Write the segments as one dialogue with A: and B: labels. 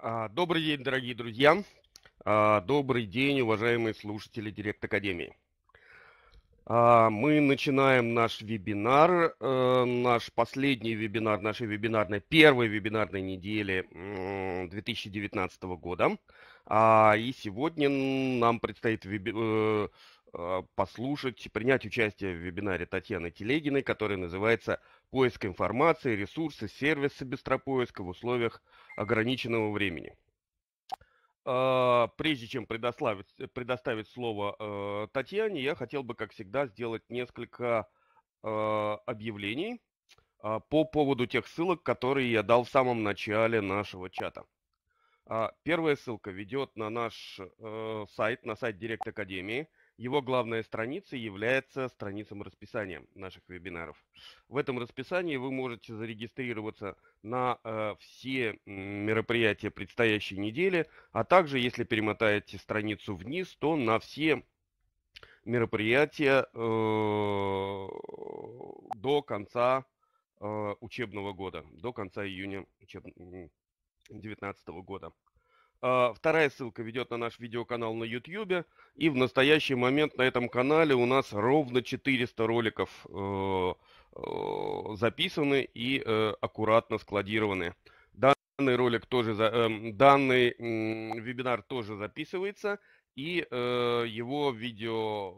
A: А, добрый день, дорогие друзья. А, добрый день, уважаемые слушатели Директ Академии. А, мы начинаем наш вебинар, э, наш последний вебинар нашей вебинарной, первой вебинарной недели 2019 года. И сегодня нам предстоит э, послушать, принять участие в вебинаре Татьяны Телегиной, который называется «Поиск информации, ресурсы, сервисы быстропоиска в условиях ограниченного времени. А, прежде чем предоставить, предоставить слово э, Татьяне, я хотел бы, как всегда, сделать несколько э, объявлений а, по поводу тех ссылок, которые я дал в самом начале нашего чата. А, первая ссылка ведет на наш э, сайт, на сайт Директ Академии. Его главная страница является страницей расписания наших вебинаров. В этом расписании вы можете зарегистрироваться на э, все мероприятия предстоящей недели, а также, если перемотаете страницу вниз, то на все мероприятия э, до конца э, учебного года, до конца июня 2019 года. А, вторая ссылка ведет на наш видеоканал на YouTube. И в настоящий момент на этом канале у нас ровно 400 роликов э, э, записаны и э, аккуратно складированы. Данный ролик тоже, эм, данный вебинар тоже записывается. И его видео,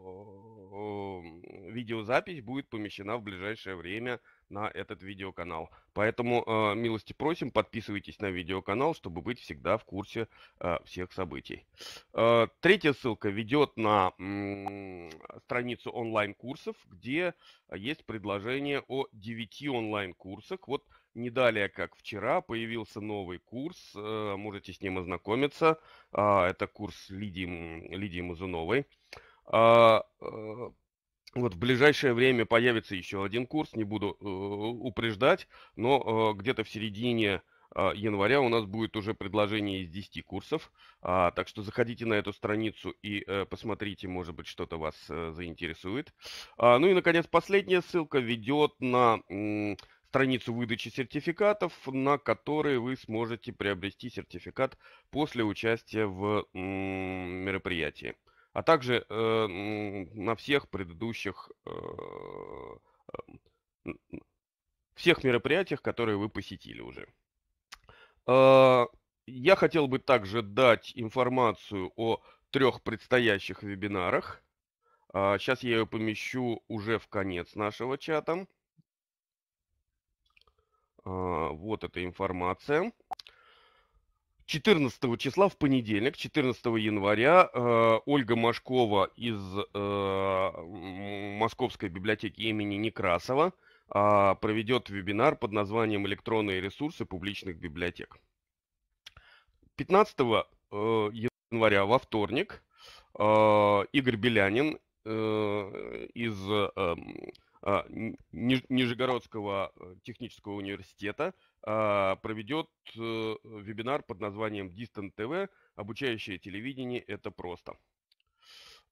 A: видеозапись будет помещена в ближайшее время на этот видеоканал. Поэтому э, милости просим, подписывайтесь на видеоканал, чтобы быть всегда в курсе э, всех событий. Э, третья ссылка ведет на м, страницу онлайн-курсов, где есть предложение о 9 онлайн-курсах. Вот не далее, как вчера, появился новый курс, э, можете с ним ознакомиться. Э, это курс Лидии, Лидии Мазуновой. Э, э вот в ближайшее время появится еще один курс, не буду э, упреждать, но где-то в середине января у нас будет уже предложение из 10 курсов. А, так что заходите на эту страницу и посмотрите, может быть, что-то вас заинтересует. А, ну и, наконец, последняя ссылка ведет на страницу выдачи сертификатов, на которые вы сможете приобрести сертификат после участия в мероприятии а также э, на всех предыдущих э, э, всех мероприятиях, которые вы посетили уже. Э, я хотел бы также дать информацию о трех предстоящих вебинарах. Сейчас я ее помещу уже в конец нашего чата. Э, вот эта информация. 14 числа в понедельник, 14 января, э, Ольга Машкова из э, Московской библиотеки имени Некрасова э, проведет вебинар под названием «Электронные ресурсы публичных библиотек». 15 э, января во вторник э, Игорь Белянин э, из Нижегородского э, технического университета а, проведет э, вебинар под названием Distant TV «Обучающее телевидение – это просто».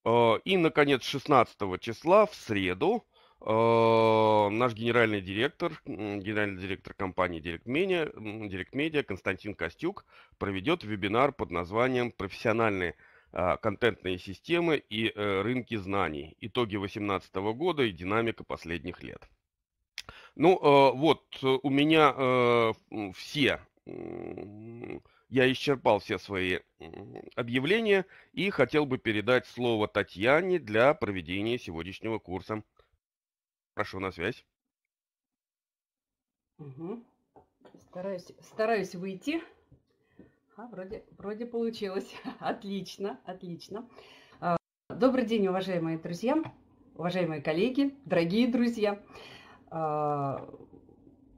A: А, и, наконец, 16 числа, в среду, а, наш генеральный директор, генеральный директор компании Direct Media, Direct Media Константин Костюк проведет вебинар под названием «Профессиональные контентные системы и э, рынки знаний. Итоги 2018 года и динамика последних лет». Ну, э, вот, э, у меня все, я исчерпал все свои объявления и хотел бы передать слово Татьяне для проведения сегодняшнего курса. Прошу на связь.
B: Угу. Стараюсь, стараюсь выйти. А, вроде, вроде получилось. отлично, отлично. А, добрый день, уважаемые друзья, уважаемые коллеги, дорогие друзья. А,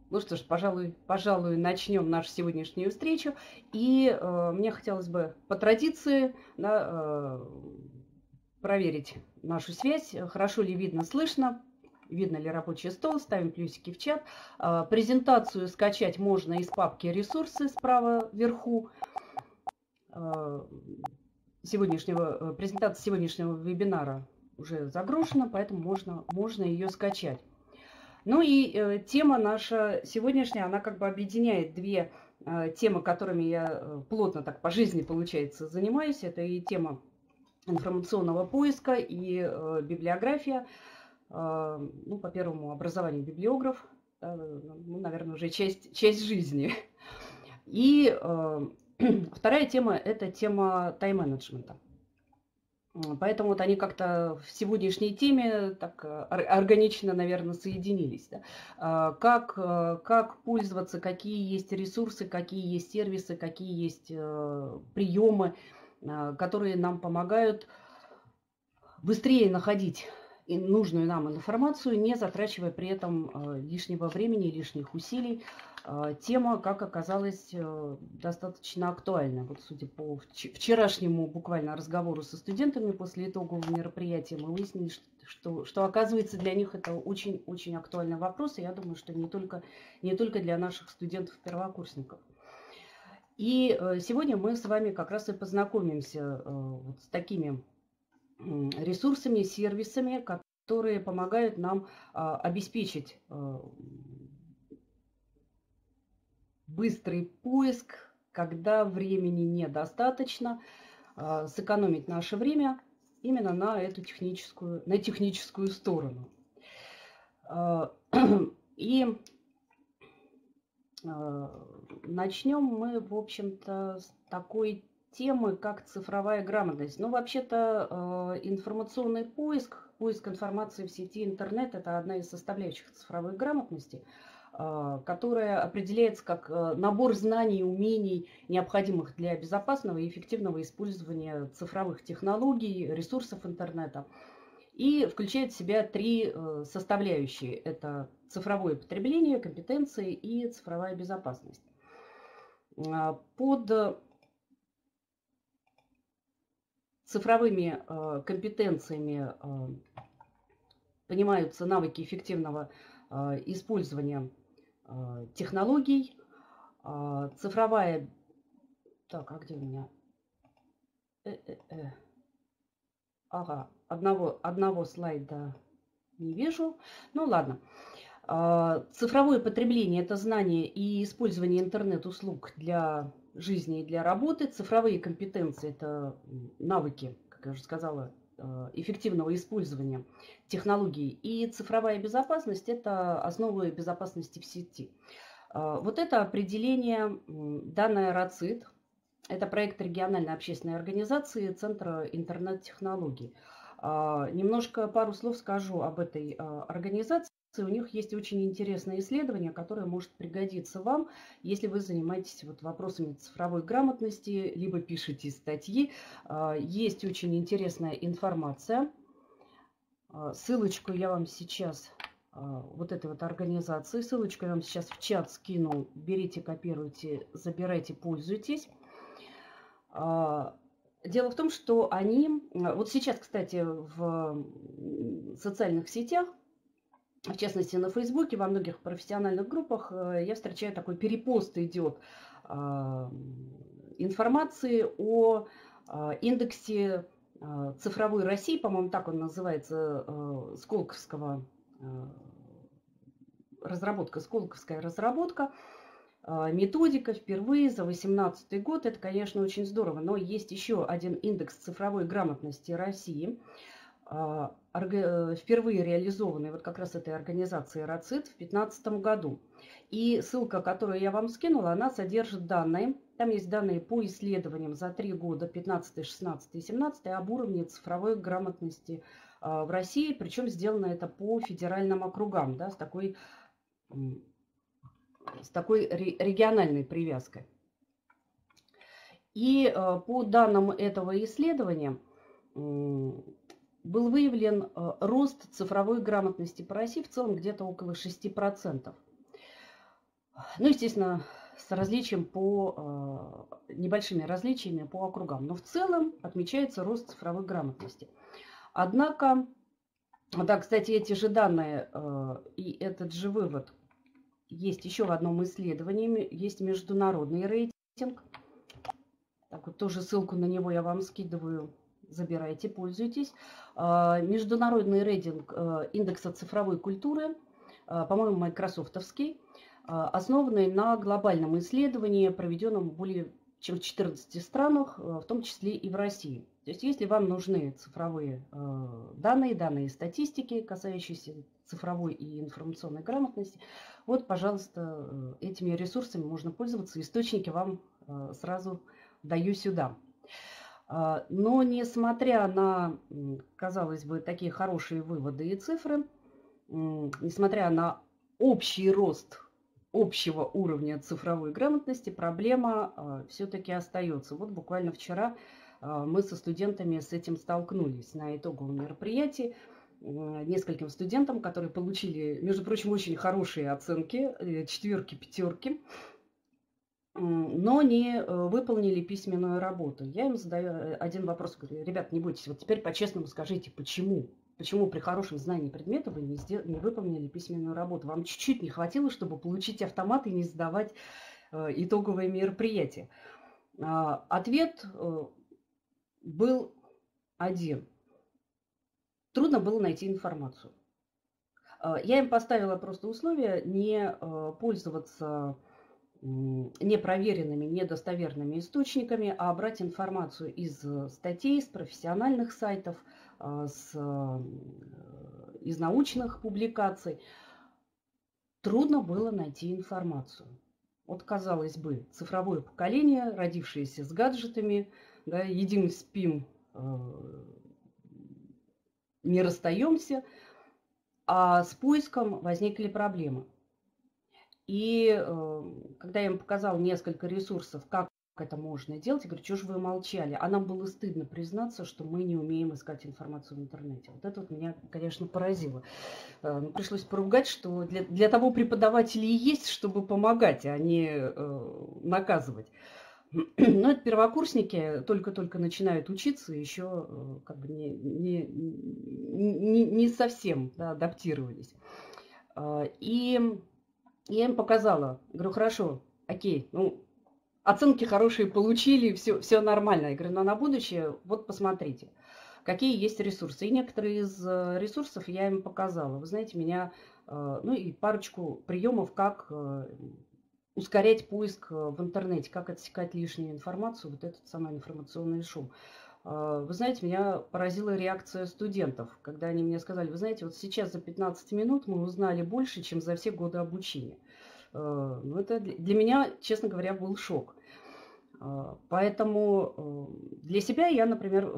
B: ну что ж, пожалуй, пожалуй, начнем нашу сегодняшнюю встречу. И э, мне хотелось бы по традиции да, проверить нашу связь, хорошо ли видно, слышно, видно ли рабочий стол, ставим плюсики в чат. Э, презентацию скачать можно из папки «Ресурсы» справа вверху. Э, сегодняшнего, презентация сегодняшнего вебинара уже загружена, поэтому можно, можно ее скачать. Ну и э, тема наша сегодняшняя, она как бы объединяет две темы, которыми я плотно так по жизни, получается, занимаюсь. Это и тема информационного поиска, и библиография. Ну, по первому образованию библиограф, ну, наверное, уже часть, часть жизни. И вторая тема – это тема тайм-менеджмента. Поэтому вот они как-то в сегодняшней теме так э, органично, наверное, соединились. Да? А, как, как пользоваться, какие есть ресурсы, какие есть сервисы, какие есть приемы, которые нам помогают быстрее находить нужную нам информацию, не затрачивая при этом лишнего времени, лишних усилий. А, тема, как оказалось, э, достаточно актуальна. Вот судя по вчерашнему буквально разговору со студентами после итогового мероприятия, мы выяснили, что, что, что оказывается для них это очень-очень актуальный вопрос. И я думаю, что не только, не только для наших студентов-первокурсников. И э, сегодня мы с вами как раз и познакомимся э, с такими ресурсами, сервисами, которые помогают нам а, обеспечить быстрый поиск, когда времени недостаточно, а, сэкономить наше время именно на эту техническую, на техническую сторону. А, и а, начнем мы, в общем-то, с такой темы, как цифровая грамотность. Ну, вообще-то информационный поиск, поиск информации в сети интернет – это одна из составляющих цифровой грамотности – а, которая определяется как э, набор знаний и умений, необходимых для безопасного и эффективного использования цифровых технологий, ресурсов интернета. И включает в себя три э, составляющие. Это цифровое потребление, компетенции и цифровая безопасность. Под цифровыми э, компетенциями понимаются навыки эффективного использования Э, технологий, э, цифровая... Так, а где у меня? Э -э -э. Ага, одного, одного слайда не вижу. Ну ладно. Э, цифровое потребление – это знание и использование интернет-услуг для жизни и для работы. Цифровые компетенции – это навыки, как я уже сказала, Э, эффективного использования технологий. И цифровая безопасность – это основы безопасности в сети. Э, вот это определение, данное РАЦИТ, это проект региональной общественной организации Центра интернет-технологий. Э, немножко пару слов скажу об этой организации. У них есть очень интересное исследование, которое может пригодиться вам, если вы занимаетесь вот вопросами цифровой грамотности, либо пишете статьи. А, есть очень интересная информация. А, ссылочку я вам сейчас, а, вот этой вот организации, ссылочку я вам сейчас в чат скину. Берите, копируйте, забирайте, пользуйтесь. Дело в том, что они, вот сейчас, кстати, в социальных сетях в частности на Фейсбуке, во многих профессиональных группах э, я встречаю такой перепост идет а, информации о а, индексе а, цифровой России, по-моему, так он называется, Сколковского разработка, Сколковская разработка, методика впервые за 2018 год. Это, конечно, очень здорово, но есть еще один индекс цифровой грамотности России – э, впервые реализованный вот как раз этой организацией РАЦИТ в 2015 году. И ссылка, которую я вам скинула, она содержит данные. Там есть данные по исследованиям за три года, 15, 16 и 17, об уровне цифровой грамотности а, в России. Причем сделано это по федеральным округам, да, с такой, с такой региональной привязкой. И а, по данным этого исследования, был выявлен э, рост цифровой грамотности по России в целом где-то около 6%. Ну, естественно, с различием по, э, небольшими различиями по округам. Но в целом отмечается рост цифровой грамотности. Однако, да, кстати, эти же данные э, и этот же вывод есть еще в одном исследовании. Есть международный рейтинг. Так вот, тоже ссылку на него я вам скидываю забирайте, пользуйтесь. А, международный рейтинг э, индекса цифровой культуры, а, по-моему, майкрософтовский, основанный на глобальном исследовании, проведенном более чем в 14 странах, в том числе и в России. То есть, если вам нужны цифровые данные, данные статистики, касающиеся цифровой и информационной грамотности, вот, пожалуйста, этими ресурсами можно пользоваться. Источники вам сразу даю сюда. А, но несмотря на, казалось бы, такие хорошие выводы и цифры, несмотря на общий рост общего уровня цифровой грамотности, проблема а, все-таки остается. Вот буквально вчера а, мы со студентами с этим столкнулись на итоговом мероприятии. Нескольким студентам, которые получили, между прочим, очень хорошие оценки, э, четверки, пятерки, но не э, выполнили письменную работу. Я им задаю э, один вопрос, говорю, ребят, не бойтесь, вот теперь по-честному скажите, почему? Почему при хорошем знании предмета вы не, сдел... не выполнили письменную работу? Вам чуть-чуть не хватило, чтобы получить автомат и не сдавать э, итоговое мероприятие. А, ответ э, был один. Трудно было найти информацию. Э, я им поставила просто условие не э, пользоваться непроверенными, недостоверными источниками, а брать информацию из э, статей, с профессиональных сайтов, а, с, из научных публикаций. Трудно было найти информацию. Вот, казалось бы, цифровое поколение, родившееся с гаджетами, да, едим, спим, э, не расстаемся, а с поиском возникли проблемы. И э, когда я им показал несколько ресурсов, как это можно делать, я говорю, что же вы молчали? А нам было стыдно признаться, что мы не умеем искать информацию в интернете. Вот это вот меня, конечно, поразило. Э, ну, пришлось поругать, что для, для того преподаватели и есть, чтобы помогать, а не э, наказывать. Но это первокурсники только-только начинают учиться, еще э, как бы не, не, не, не совсем да, адаптировались. И я им показала. Говорю, хорошо, окей, ну, оценки хорошие получили, все, все нормально. Я говорю, но на будущее вот посмотрите, какие есть ресурсы. И некоторые из э, ресурсов я им показала. Вы знаете, меня, э, ну и парочку приемов, как э, ускорять поиск в интернете, как отсекать лишнюю информацию, вот этот самый информационный шум. Вы знаете, меня поразила реакция студентов, когда они мне сказали, вы знаете, вот сейчас за 15 минут мы узнали больше, чем за все годы обучения. Ну, это для меня, честно говоря, был шок. Поэтому для себя я, например,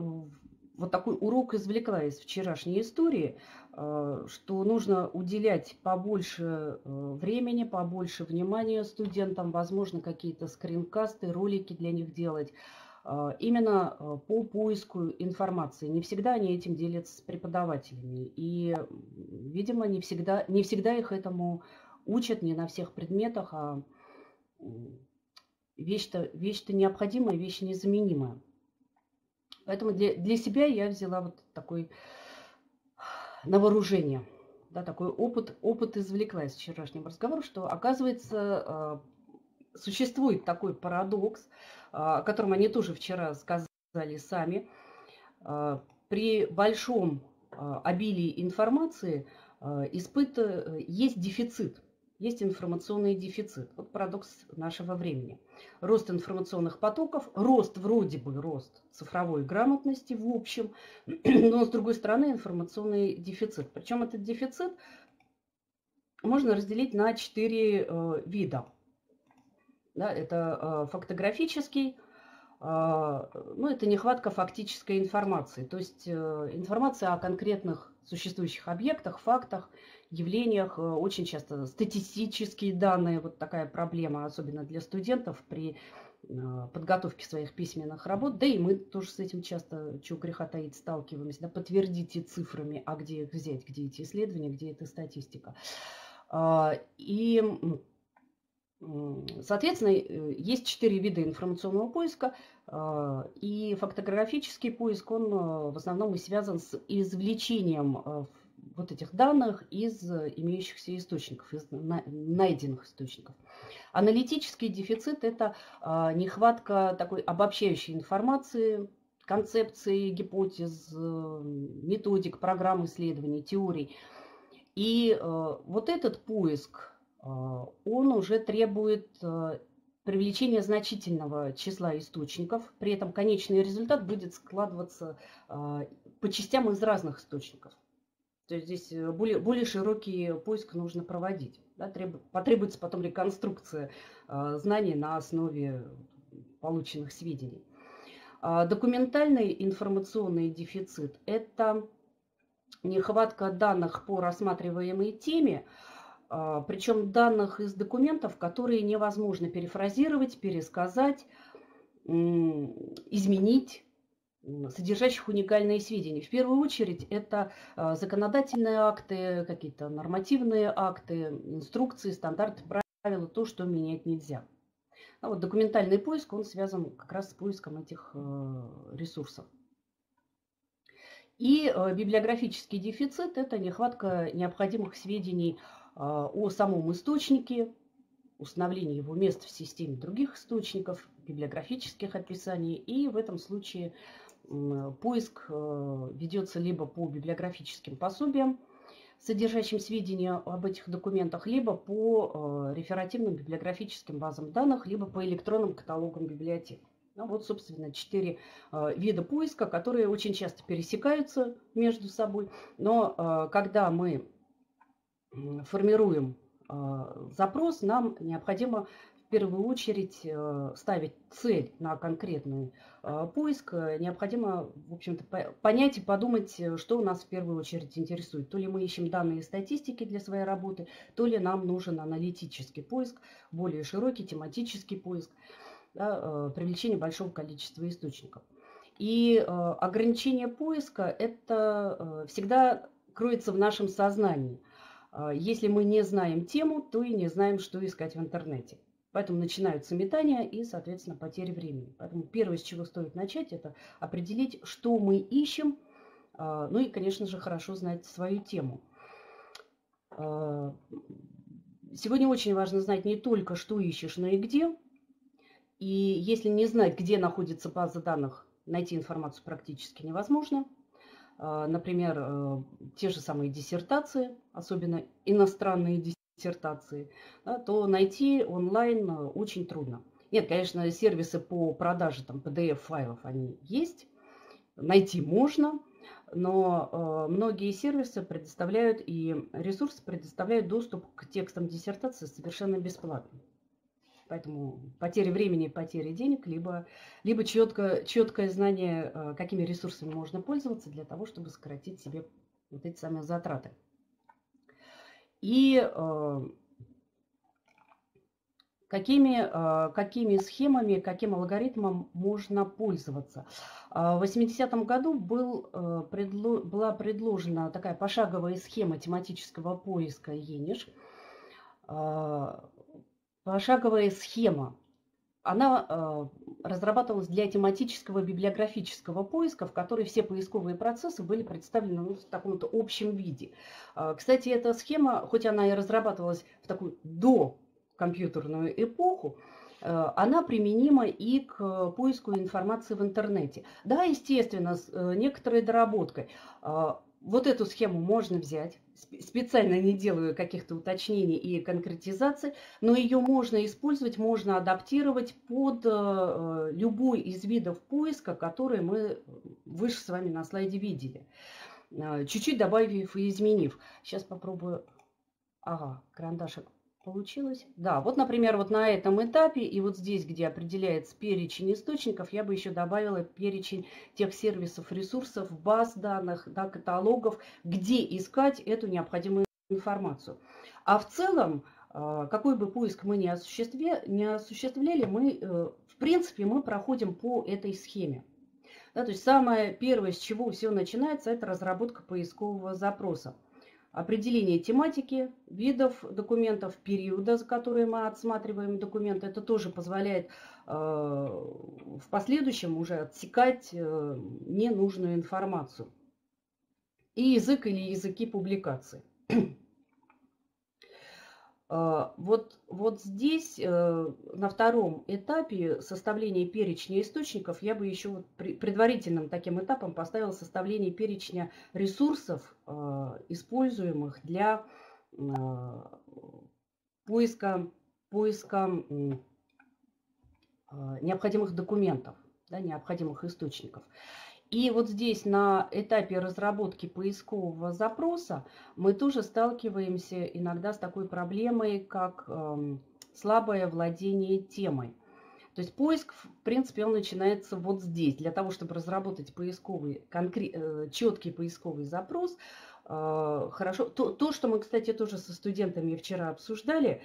B: вот такой урок извлекла из вчерашней истории, что нужно уделять побольше времени, побольше внимания студентам, возможно, какие-то скринкасты, ролики для них делать, а, именно а, по поиску информации. Не всегда они этим делятся с преподавателями. И, видимо, не всегда, не всегда их этому учат, не на всех предметах, а вещь-то вещь необходимая, вещь незаменимая. Поэтому для, для себя я взяла вот такой на вооружение, да, такой опыт, опыт извлекла из вчерашнего разговора, что, оказывается, а, существует такой парадокс, а, о котором они тоже вчера сказали сами. А, при большом а, обилии информации испыт... есть дефицит, есть информационный дефицит. Вот парадокс нашего времени. Рост информационных потоков, рост вроде бы рост цифровой грамотности в общем, но с другой стороны информационный дефицит. Причем этот дефицит можно разделить на четыре э, вида. Да, это э, фактографический, э, ну, это нехватка фактической информации, то есть э, информация о конкретных существующих объектах, фактах, явлениях, очень часто статистические данные, вот такая проблема, особенно для студентов при подготовке своих письменных работ, да и мы тоже с этим часто, чего греха таить, сталкиваемся, да, подтвердите цифрами, а где их взять, где эти исследования, где эта статистика. И Соответственно, э, есть четыре вида информационного поиска, а, и фактографический поиск, он э, в основном и связан с извлечением э, вот этих данных из имеющихся источников, из найденных источников. Аналитический дефицит – это а, нехватка такой обобщающей информации, концепции, гипотез, методик, программ исследований, теорий. И вот этот поиск – он уже требует привлечения значительного числа источников. При этом конечный результат будет складываться по частям из разных источников. То есть здесь э, более, более широкий поиск нужно проводить. Да, треб, потребуется потом реконструкция э, знаний на основе полученных сведений. Э, документальный информационный дефицит – это нехватка данных по рассматриваемой теме, э, причем данных из документов, которые невозможно перефразировать, пересказать, изменить содержащих уникальные сведения. В первую очередь это а, законодательные акты, какие-то нормативные акты, инструкции, стандарты, правила, то, что менять нельзя. А вот документальный поиск, он связан как раз с поиском этих э, ресурсов. И библиографический дефицит – это нехватка необходимых сведений а, о самом источнике, установление его мест в системе других источников, библиографических описаний. И в этом случае Поиск э, ведется либо по библиографическим пособиям, содержащим сведения об этих документах, либо по э, реферативным библиографическим базам данных, либо по электронным каталогам библиотек. Ну, вот, собственно, четыре э, вида поиска, которые очень часто пересекаются между собой. Но когда мы формируем запрос, нам необходимо первую очередь э, ставить цель на конкретный э, поиск, э, необходимо, в общем-то, понять и подумать, что у нас в первую очередь интересует. То ли мы ищем данные статистики для своей работы, то ли нам нужен аналитический поиск, более широкий тематический поиск, да, привлечение большого количества источников. И ограничение поиска – это всегда кроется в нашем сознании. Если мы не знаем тему, то и не знаем, что искать в интернете. Поэтому начинаются метания и, соответственно, потери времени. Поэтому первое, с чего стоит начать, это определить, что мы ищем. А, ну и, конечно же, хорошо знать свою тему. А, сегодня очень важно знать не только, что ищешь, но и где. И если не знать, где находится база данных, найти информацию практически невозможно. А, например, э, те же самые диссертации, особенно иностранные диссертации да, то найти онлайн э, очень трудно. Нет, конечно, сервисы по продаже там, PDF-файлов, они есть, найти можно, но э, многие сервисы предоставляют и ресурсы предоставляют доступ к текстам диссертации совершенно бесплатно. Поэтому потери времени, потери денег, либо, либо четко, четкое знание, э, какими ресурсами можно пользоваться для того, чтобы сократить себе вот эти самые затраты. И э, какими, э, какими схемами, каким алгоритмом можно пользоваться. А в 80-м году был, предло, была предложена такая пошаговая схема тематического поиска ЕНИШ. Пошаговая схема она э, разрабатывалась для тематического библиографического поиска, в которой все поисковые процессы были представлены ну, в таком-то общем виде. Э, кстати, эта схема, хоть она и разрабатывалась в такую до компьютерную эпоху, э, она применима и к поиску информации в интернете. Да, естественно, с э, некоторой доработкой. Э, вот эту схему можно взять, специально не делаю каких-то уточнений и конкретизаций, но ее можно использовать, можно адаптировать под э, любой из видов поиска, которые мы выше с вами на слайде видели. Э, чуть-чуть добавив и изменив. Сейчас попробую. Ага, карандашик Получилось? Да, вот, например, вот на этом этапе и вот здесь, где определяется перечень источников, я бы еще добавила перечень тех сервисов, ресурсов, баз данных, да, каталогов, где искать эту необходимую информацию. А в целом, а, какой бы поиск мы ни осуществляли, не осуществляли мы, э, в принципе, мы проходим по этой схеме. Да, то есть самое первое, с чего все начинается, это разработка поискового запроса определение тематики, видов документов, периода, за которые мы отсматриваем документы. Это тоже позволяет э, в последующем уже отсекать э, ненужную информацию. И язык или языки публикации. А, вот, вот здесь, э, на втором этапе составления перечня источников, я бы еще предварительным таким этапом поставила составление перечня ресурсов, а, используемых для а, поиска, поиска необходимых документов, да, необходимых источников. И вот здесь на этапе разработки поискового запроса мы тоже сталкиваемся иногда с такой проблемой, как э, слабое владение темой. То есть поиск, в принципе, он начинается вот здесь. Для того, чтобы разработать поисковый, конкрет, э, четкий поисковый запрос, э, хорошо. То, то, что мы, кстати, тоже со студентами вчера обсуждали,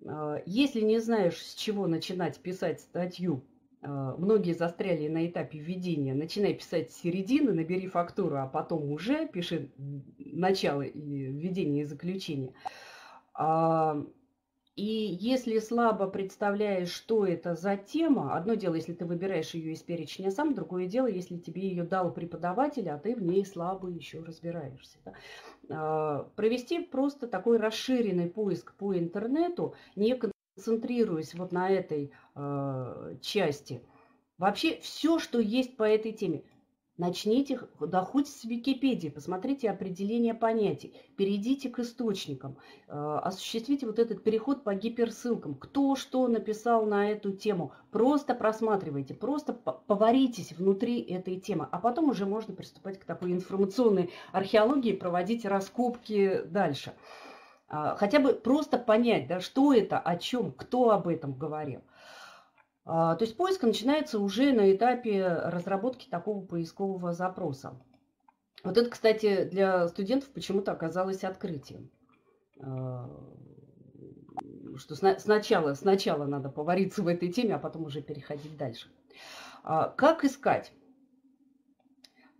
B: э, если не знаешь, с чего начинать писать статью, многие застряли на этапе введения. Начинай писать с середины, набери фактуру, а потом уже пиши начало и введение и заключение. И если слабо представляешь, что это за тема, одно дело, если ты выбираешь ее из перечня сам, другое дело, если тебе ее дал преподаватель, а ты в ней слабо еще разбираешься. Да? А, провести просто такой расширенный поиск по интернету, не концентрируясь вот на этой э, части. Вообще все, что есть по этой теме. Начните, да хоть с Википедии, посмотрите определение понятий, перейдите к источникам, э, осуществите вот этот переход по гиперссылкам, кто что написал на эту тему. Просто просматривайте, просто поваритесь внутри этой темы, а потом уже можно приступать к такой информационной археологии, проводить раскопки дальше. Э, хотя бы просто понять, да, что это, о чем, кто об этом говорил. А, то есть поиск начинается уже на этапе разработки такого поискового запроса. Вот это, кстати, для студентов почему-то оказалось открытием. А, что сначала, сначала надо повариться в этой теме, а потом уже переходить дальше. А, как искать?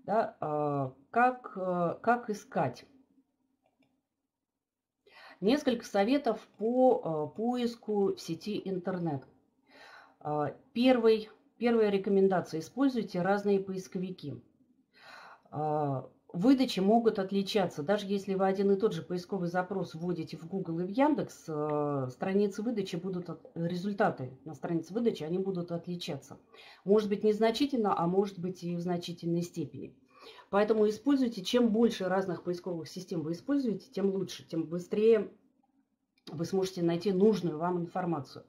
B: Да, как, как искать? Несколько советов по поиску в сети интернет – а, первый, первая рекомендация. Используйте разные поисковики. А, выдачи могут отличаться. Даже если вы один и тот же поисковый запрос вводите в Google и в Яндекс, страницы выдачи будут, результаты на странице выдачи, они будут отличаться. Может быть незначительно, а может быть и в значительной степени. Поэтому используйте, чем больше разных поисковых систем вы используете, тем лучше, тем быстрее вы сможете найти нужную вам информацию.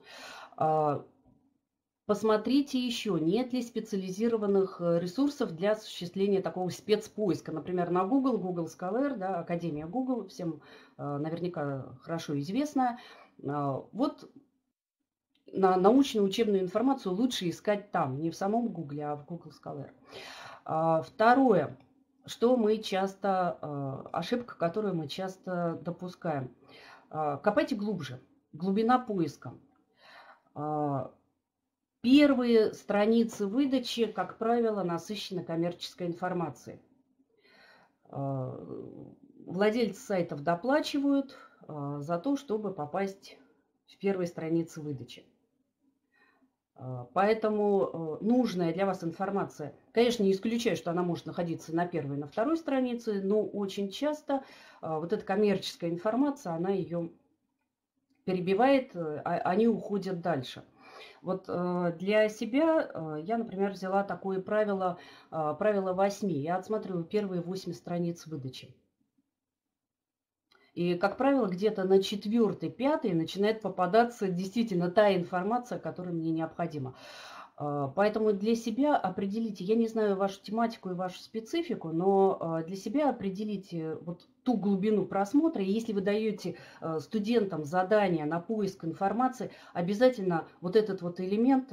B: Посмотрите еще, нет ли специализированных э, ресурсов для осуществления такого спецпоиска. Например, на Google, Google Scholar, да, Академия Google, всем э, наверняка хорошо известная. Э, вот на научную учебную информацию лучше искать там, не в самом Google, а в Google Scholar. А, второе, что мы часто, ошибка, которую мы часто допускаем. Копайте глубже, глубина поиска. Первые страницы выдачи, как правило, насыщены коммерческой информацией. Владельцы сайтов доплачивают за то, чтобы попасть в первые страницы выдачи. Поэтому нужная для вас информация, конечно, не исключаю, что она может находиться на первой на второй странице, но очень часто вот эта коммерческая информация, она ее перебивает, они уходят дальше – вот э, для себя э, я, например, взяла такое правило, э, правило 8. Я отсматриваю первые 8 страниц выдачи. И, как правило, где-то на четвертой, пятой начинает попадаться действительно та информация, которая мне необходима. А, поэтому для себя определите, я не знаю вашу тематику и вашу специфику, но а, для себя определите вот ту глубину просмотра. И если вы даете а, студентам задание на поиск информации, обязательно вот этот вот элемент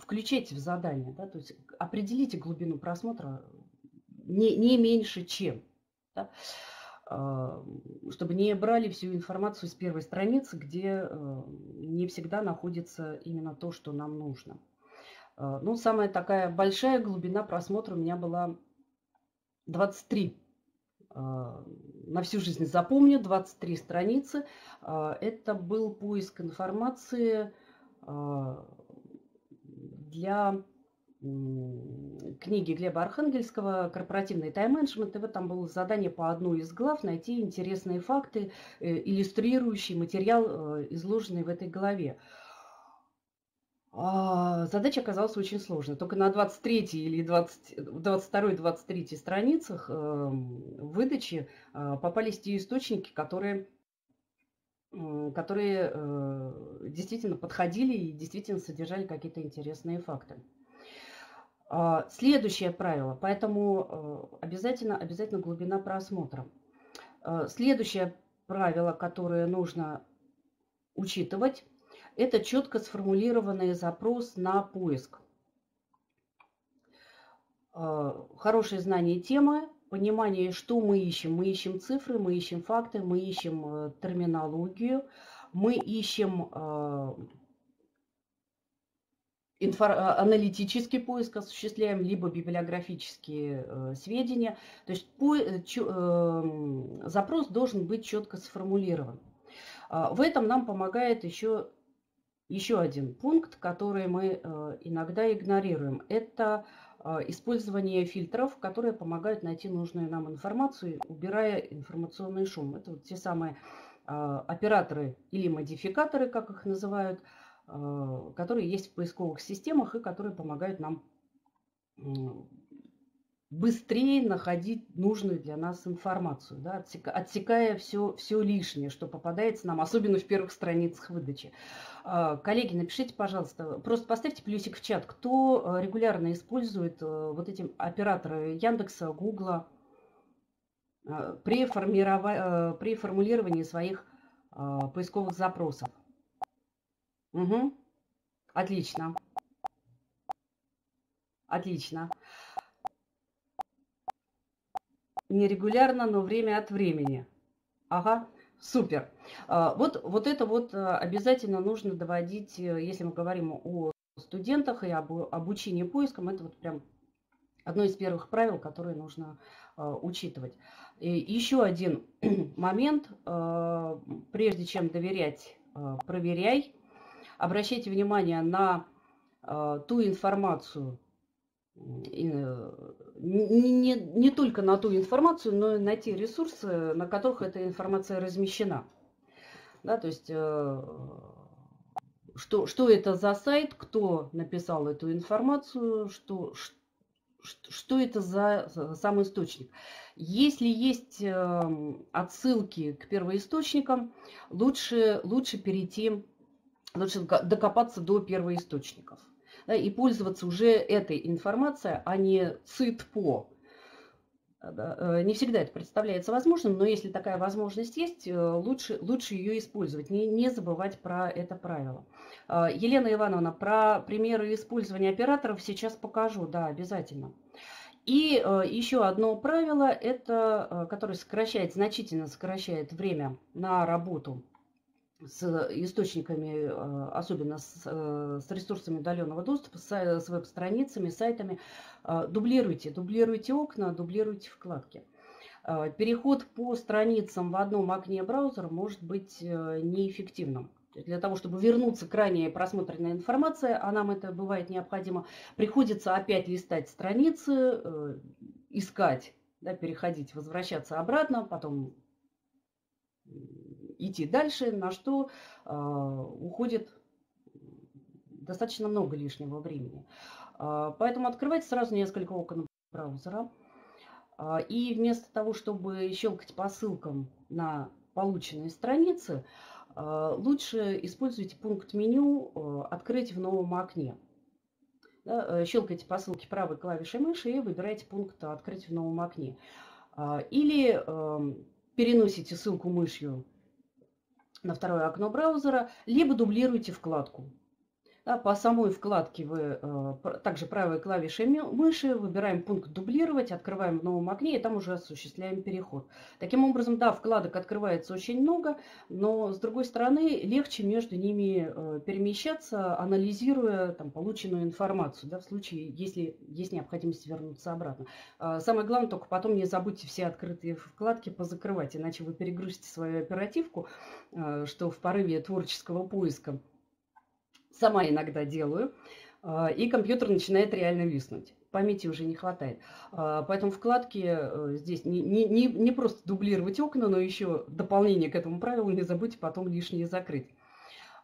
B: включайте в задание. Да? То есть определите глубину просмотра не, не меньше чем. Да? чтобы не брали всю информацию с первой страницы, где не всегда находится именно то, что нам нужно. А, ну, самая такая большая глубина просмотра у меня была 23. А, на всю жизнь запомню, 23 страницы. А, это был поиск информации для книги Глеба Архангельского «Корпоративный тайм-менеджмент». И вот там было задание по одной из глав найти интересные факты, э, иллюстрирующий материал, э, изложенный в этой главе. А, задача оказалась очень сложной. Только на 23 или 22-23 страницах эм, выдачи а, попались те источники, которые которые действительно подходили и действительно содержали какие-то интересные факты. А, следующее правило, поэтому обязательно, обязательно глубина просмотра. Следующее правило, которое нужно учитывать, это четко сформулированный запрос на поиск. А, хорошее знание темы, понимание, что мы ищем. Мы ищем цифры, мы ищем факты, мы ищем э, терминологию, мы ищем а. А, аналитический поиск осуществляем, либо библиографические э, сведения. То есть по... э, э, запрос должен быть четко сформулирован. Э, в этом нам помогает еще, еще один пункт, который мы э, иногда игнорируем. Это э, использование фильтров, которые помогают найти нужную нам информацию, убирая информационный шум. Это вот те самые э, операторы или модификаторы, как их называют, которые есть в поисковых системах и которые помогают нам быстрее находить нужную для нас информацию, да, отсекая все, все лишнее, что попадается нам, особенно в первых страницах выдачи. Э, коллеги, напишите, пожалуйста, просто поставьте плюсик в чат, кто э, регулярно использует вот эти операторы Яндекса, Гугла при, формиров... при формулировании своих поисковых запросов. Угу. Отлично. Отлично. Нерегулярно, но время от времени. Ага, супер. А, вот, вот это вот а, обязательно нужно доводить, э, если мы говорим о студентах и об обучении поискам, это вот прям одно из первых правил, которые нужно а, учитывать. И еще один момент, прежде чем доверять, проверяй. Обращайте внимание на э, ту информацию, э, не, не, не только на ту информацию, но и на те ресурсы, на которых эта информация размещена. Да, то есть, э, что, что это за сайт, кто написал эту информацию, что, что, что это за сам источник. Если есть э, отсылки к первоисточникам, лучше, лучше перейти лучше докопаться до первоисточников да, и пользоваться уже этой информацией, а не ЦИТ-ПО. Да, э, не всегда это представляется возможным, но если такая возможность есть, э, лучше, лучше ее использовать, не, не забывать про это правило. Э, Елена Ивановна, про примеры использования операторов сейчас покажу, да, обязательно. И еще одно правило, это, которое сокращает, значительно сокращает время на работу с источниками, э, особенно с, э, с ресурсами удаленного доступа, с, с веб-страницами, сайтами, э, дублируйте, дублируйте окна, дублируйте вкладки. Переход по страницам в одном окне браузера может быть неэффективным. Для того, чтобы вернуться к ранее просмотренной информации, а нам это бывает необходимо, приходится опять листать страницы, искать, да, переходить, возвращаться обратно, потом идти дальше, на что э, уходит достаточно много лишнего времени. Э, поэтому открывайте сразу несколько окон браузера. Э, и вместо того, чтобы щелкать по ссылкам на полученные страницы, э, лучше используйте пункт меню э, «Открыть в новом окне». Да, щелкайте по ссылке правой клавишей мыши и выбирайте пункт «Открыть в новом окне». Или переносите ссылку мышью на второе окно браузера, либо дублируйте вкладку. Да, по самой вкладке вы э, также правой клавишей мыши выбираем пункт «Дублировать», открываем в новом окне и там уже осуществляем переход. Таким образом, да, вкладок открывается очень много, но с другой стороны легче между ними э, перемещаться, анализируя там, полученную информацию, да, в случае, если есть необходимость вернуться обратно. Э, самое главное, только потом не забудьте все открытые вкладки позакрывать, иначе вы перегрузите свою оперативку, э, что в порыве творческого поиска сама иногда делаю, а, и компьютер начинает реально виснуть. Памяти уже не хватает. А, поэтому вкладки э, здесь не, не, не, не просто дублировать окна, но еще дополнение к этому правилу не забудьте потом лишнее закрыть.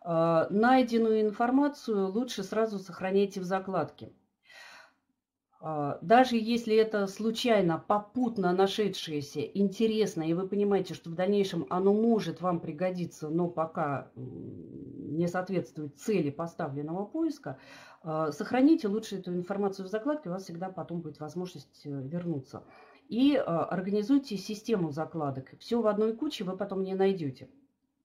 B: А, найденную информацию лучше сразу сохраняйте в закладке. А, даже если это случайно, попутно нашедшееся, интересно, и вы понимаете, что в дальнейшем оно может вам пригодиться, но пока не соответствует цели поставленного поиска, а, сохраните лучше эту информацию в закладке, у вас всегда потом будет возможность э, вернуться. И а, организуйте систему закладок. Все в одной куче вы потом не найдете.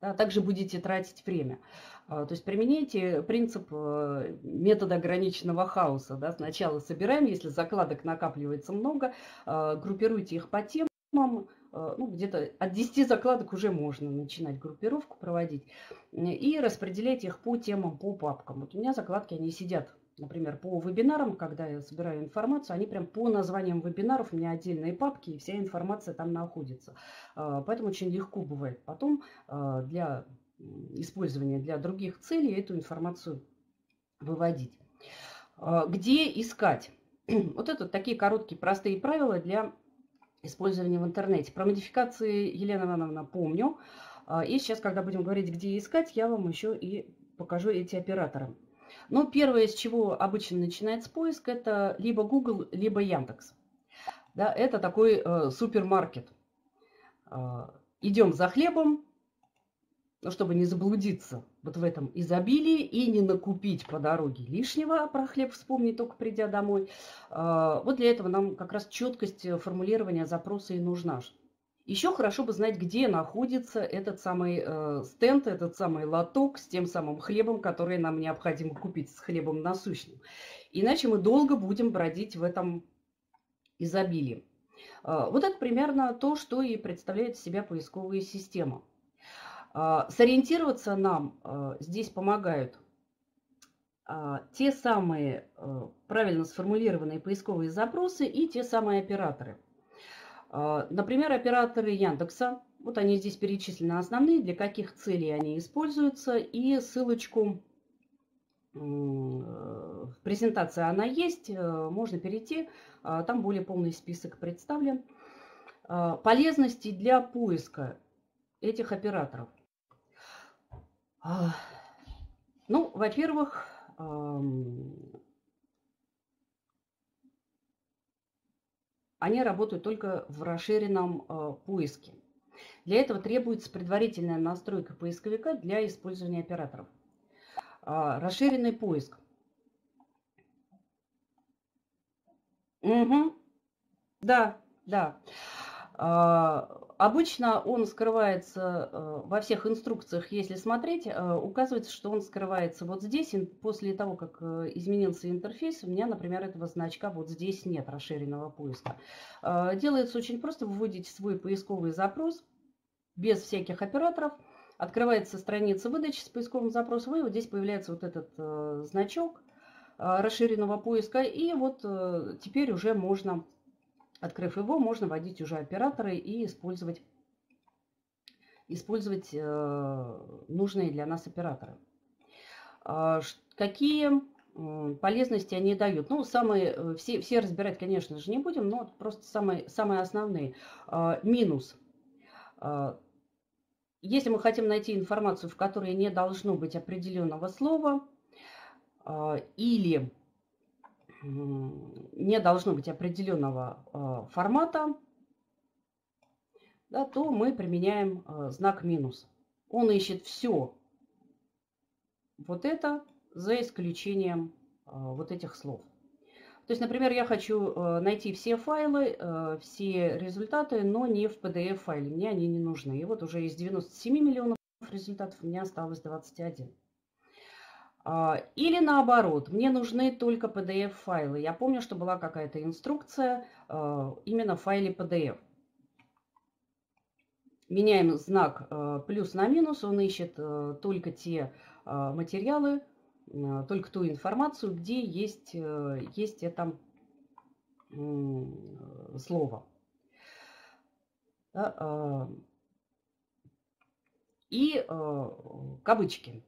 B: Да, также будете тратить время. А, то есть применяйте принцип э, метода ограниченного хаоса. Да? Сначала собираем, если закладок накапливается много, а, группируйте их по темам, а, ну, где-то от 10 закладок уже можно начинать группировку проводить, и распределять их по темам, по папкам. Вот у меня закладки, они сидят например, по вебинарам, когда я собираю информацию, они прям по названиям вебинаров, у меня отдельные папки, и вся информация там находится. Поэтому очень легко бывает потом для использования для других целей эту информацию выводить. А, где искать? Вот это такие короткие, простые правила для использования в интернете. Про модификации Елена Ивановна помню. А, и сейчас, когда будем говорить, где искать, я вам еще и покажу эти операторы. Но первое, с чего обычно начинается поиск, это либо Google, либо Яндекс. Да, это такой э, супермаркет. Э, идем за хлебом, ну, чтобы не заблудиться вот в этом изобилии и не накупить по дороге лишнего, а про хлеб вспомнить только придя домой. А, вот для этого нам как раз четкость формулирования запроса и нужна. Еще хорошо бы знать, где находится этот самый э, стенд, этот самый лоток с тем самым хлебом, который нам необходимо купить, с хлебом насущным. Иначе мы долго будем бродить в этом изобилии. Э, вот это примерно то, что и представляет себя поисковая система. А, сориентироваться нам а, здесь помогают а, те самые правильно сформулированные поисковые запросы и те самые операторы. Например, операторы Яндекса. Вот они здесь перечислены основные, для каких целей они используются. И ссылочку в презентации она есть, можно перейти, там более полный список представлен. Полезности для поиска этих операторов. Ну, во-первых, они работают только в расширенном а, поиске. Для этого требуется предварительная настройка поисковика для использования операторов. А, расширенный поиск. Угу. Да, да. Обычно он скрывается э, во всех инструкциях, если смотреть, э, указывается, что он скрывается вот здесь. После того, как э, изменился интерфейс, у меня, например, этого значка вот здесь нет расширенного поиска. Делается очень просто. Вводите свой поисковый запрос без всяких операторов. Открывается страница выдачи с поисковым запросом, и вот здесь появляется вот этот значок расширенного поиска. И вот теперь уже можно Открыв его, можно вводить уже операторы и использовать, использовать э, нужные для нас операторы. Э, какие полезности они дают? Ну, самые, э, все, все разбирать, конечно же, не будем, но просто самые, самые основные. Э, минус. Э, если мы хотим найти информацию, в которой не должно быть определенного слова, или не должно быть определенного а, формата, да, то мы применяем а, знак минус. Он ищет все вот это за исключением а, вот этих слов. То есть, например, я хочу найти все файлы, все результаты, но не в PDF-файле. Мне они не нужны. И вот уже из 97 миллионов результатов у меня осталось 21. А, или наоборот, мне нужны только PDF-файлы. Я помню, что была какая-то инструкция а, именно в файле PDF. Меняем знак а, плюс на минус, он ищет только те материалы, только ту информацию, где есть, есть это слово. И кавычки.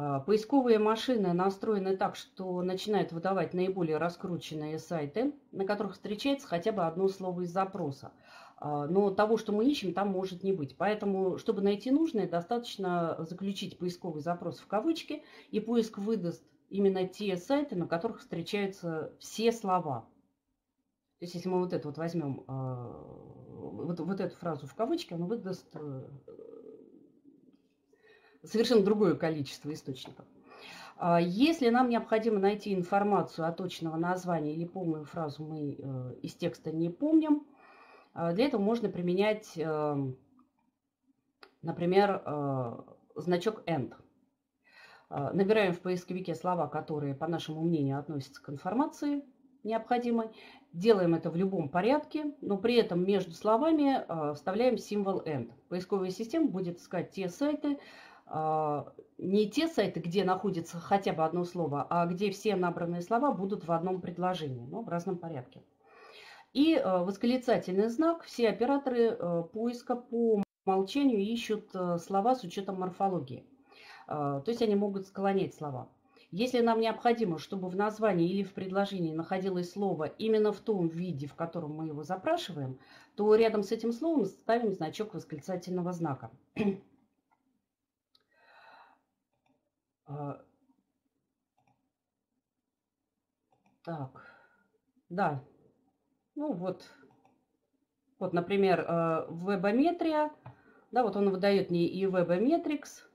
B: А, поисковые машины настроены так, что начинают выдавать наиболее раскрученные сайты, на которых встречается хотя бы одно слово из запроса. А, но того, что мы ищем, там может не быть. Поэтому, чтобы найти нужное, достаточно заключить поисковый запрос в кавычки, и поиск выдаст именно те сайты, на которых встречаются все слова. То есть, если мы вот это вот возьмем, вот, вот эту фразу в кавычки, она выдаст совершенно другое количество источников. А если нам необходимо найти информацию о точного названия или полную фразу мы э, из текста не помним, а, для этого можно применять, эм, например, э, значок AND. А, набираем в поисковике слова, которые, по нашему мнению, относятся к информации необходимой. Делаем это в любом порядке, но при этом между словами э, вставляем символ AND. Поисковая система будет искать те сайты, не те сайты, где находится хотя бы одно слово, а где все набранные слова будут в одном предложении, но в разном порядке. И э, восклицательный знак. Все операторы э, поиска по умолчанию ищут слова с учетом морфологии. То есть они могут склонять слова. Если нам необходимо, чтобы в названии или в предложении находилось слово именно в том виде, в котором мы его запрашиваем, то рядом с этим словом ставим значок восклицательного знака. А, так, да. Ну вот, вот, например, э, вебометрия, да, вот он выдает мне и вебометрикс,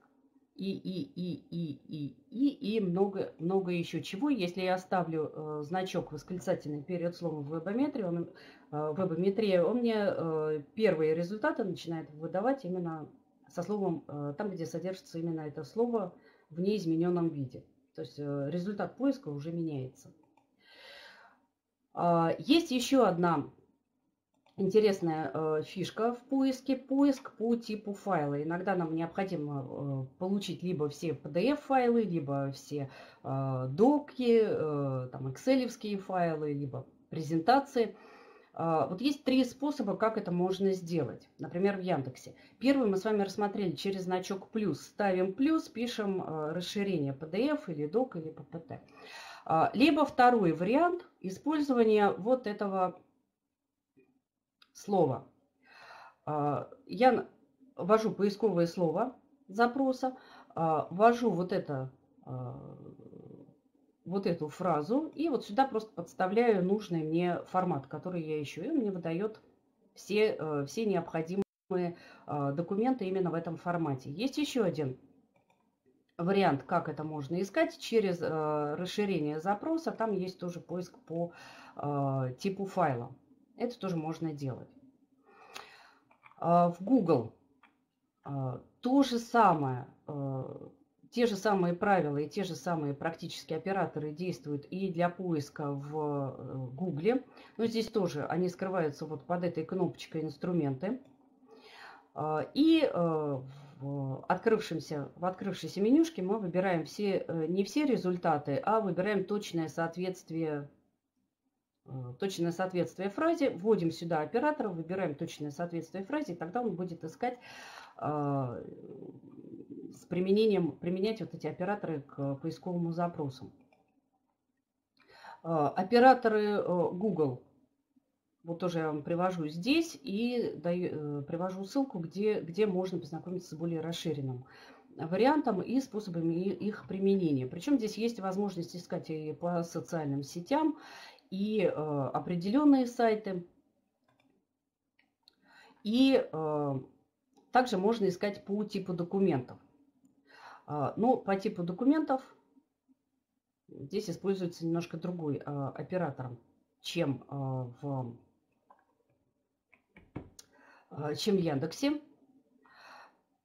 B: и, и, и, и, и, и, и много, много еще чего. Если я оставлю э, значок восклицательный перед словом вебометрия, он, э, вебометрия, он мне э, первые результаты начинает выдавать именно со словом, э, там, где содержится именно это слово в неизмененном виде. То есть э, результат поиска уже меняется. А, есть еще одна интересная э, фишка в поиске. Поиск по типу файла. Иногда нам необходимо э, получить либо все PDF-файлы, либо все доки, там, excel файлы, либо презентации – вот есть три способа, как это можно сделать. Например, в Яндексе. Первый мы с вами рассмотрели через значок плюс. Ставим плюс, пишем а, расширение PDF или док или PPT. А, либо второй вариант использования вот этого слова. Я ввожу поисковое слово запроса, ввожу вот это вот эту фразу и вот сюда просто подставляю нужный мне формат, который я ищу. И он мне выдает все, э, все необходимые э, документы именно в этом формате. Есть еще один вариант, как это можно искать, через э, расширение запроса. Там есть тоже поиск по типу файла. Это тоже можно делать. В Google то же самое те же самые правила и те же самые практические операторы действуют и для поиска в Гугле. Но здесь тоже они скрываются вот под этой кнопочкой «Инструменты». А, и э, в, открывшемся, в открывшейся менюшке мы выбираем все, э, не все результаты, а выбираем точное соответствие э, точное соответствие фразе, вводим сюда оператора, выбираем точное соответствие фразе, и тогда он будет искать а, с применением, применять вот эти операторы к поисковому запросу. А, операторы э, Google, вот тоже я вам привожу здесь и даю, э, привожу ссылку, где, где можно познакомиться с более расширенным вариантом и способами их применения. Причем здесь есть возможность искать и по социальным сетям, и э, определенные сайты, и э, также можно искать по типу документов. А, ну, по типу документов здесь используется немножко другой а, оператор, чем а, в, чем в Яндексе.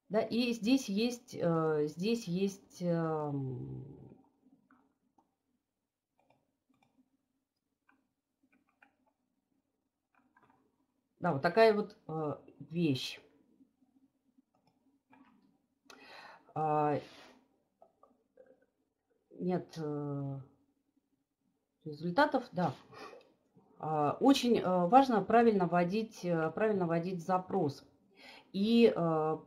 B: Да, и здесь есть, здесь есть эм, да, вот такая вот вещь. А, нет э, результатов, да. А, очень э, важно правильно вводить, э, правильно вводить запрос. И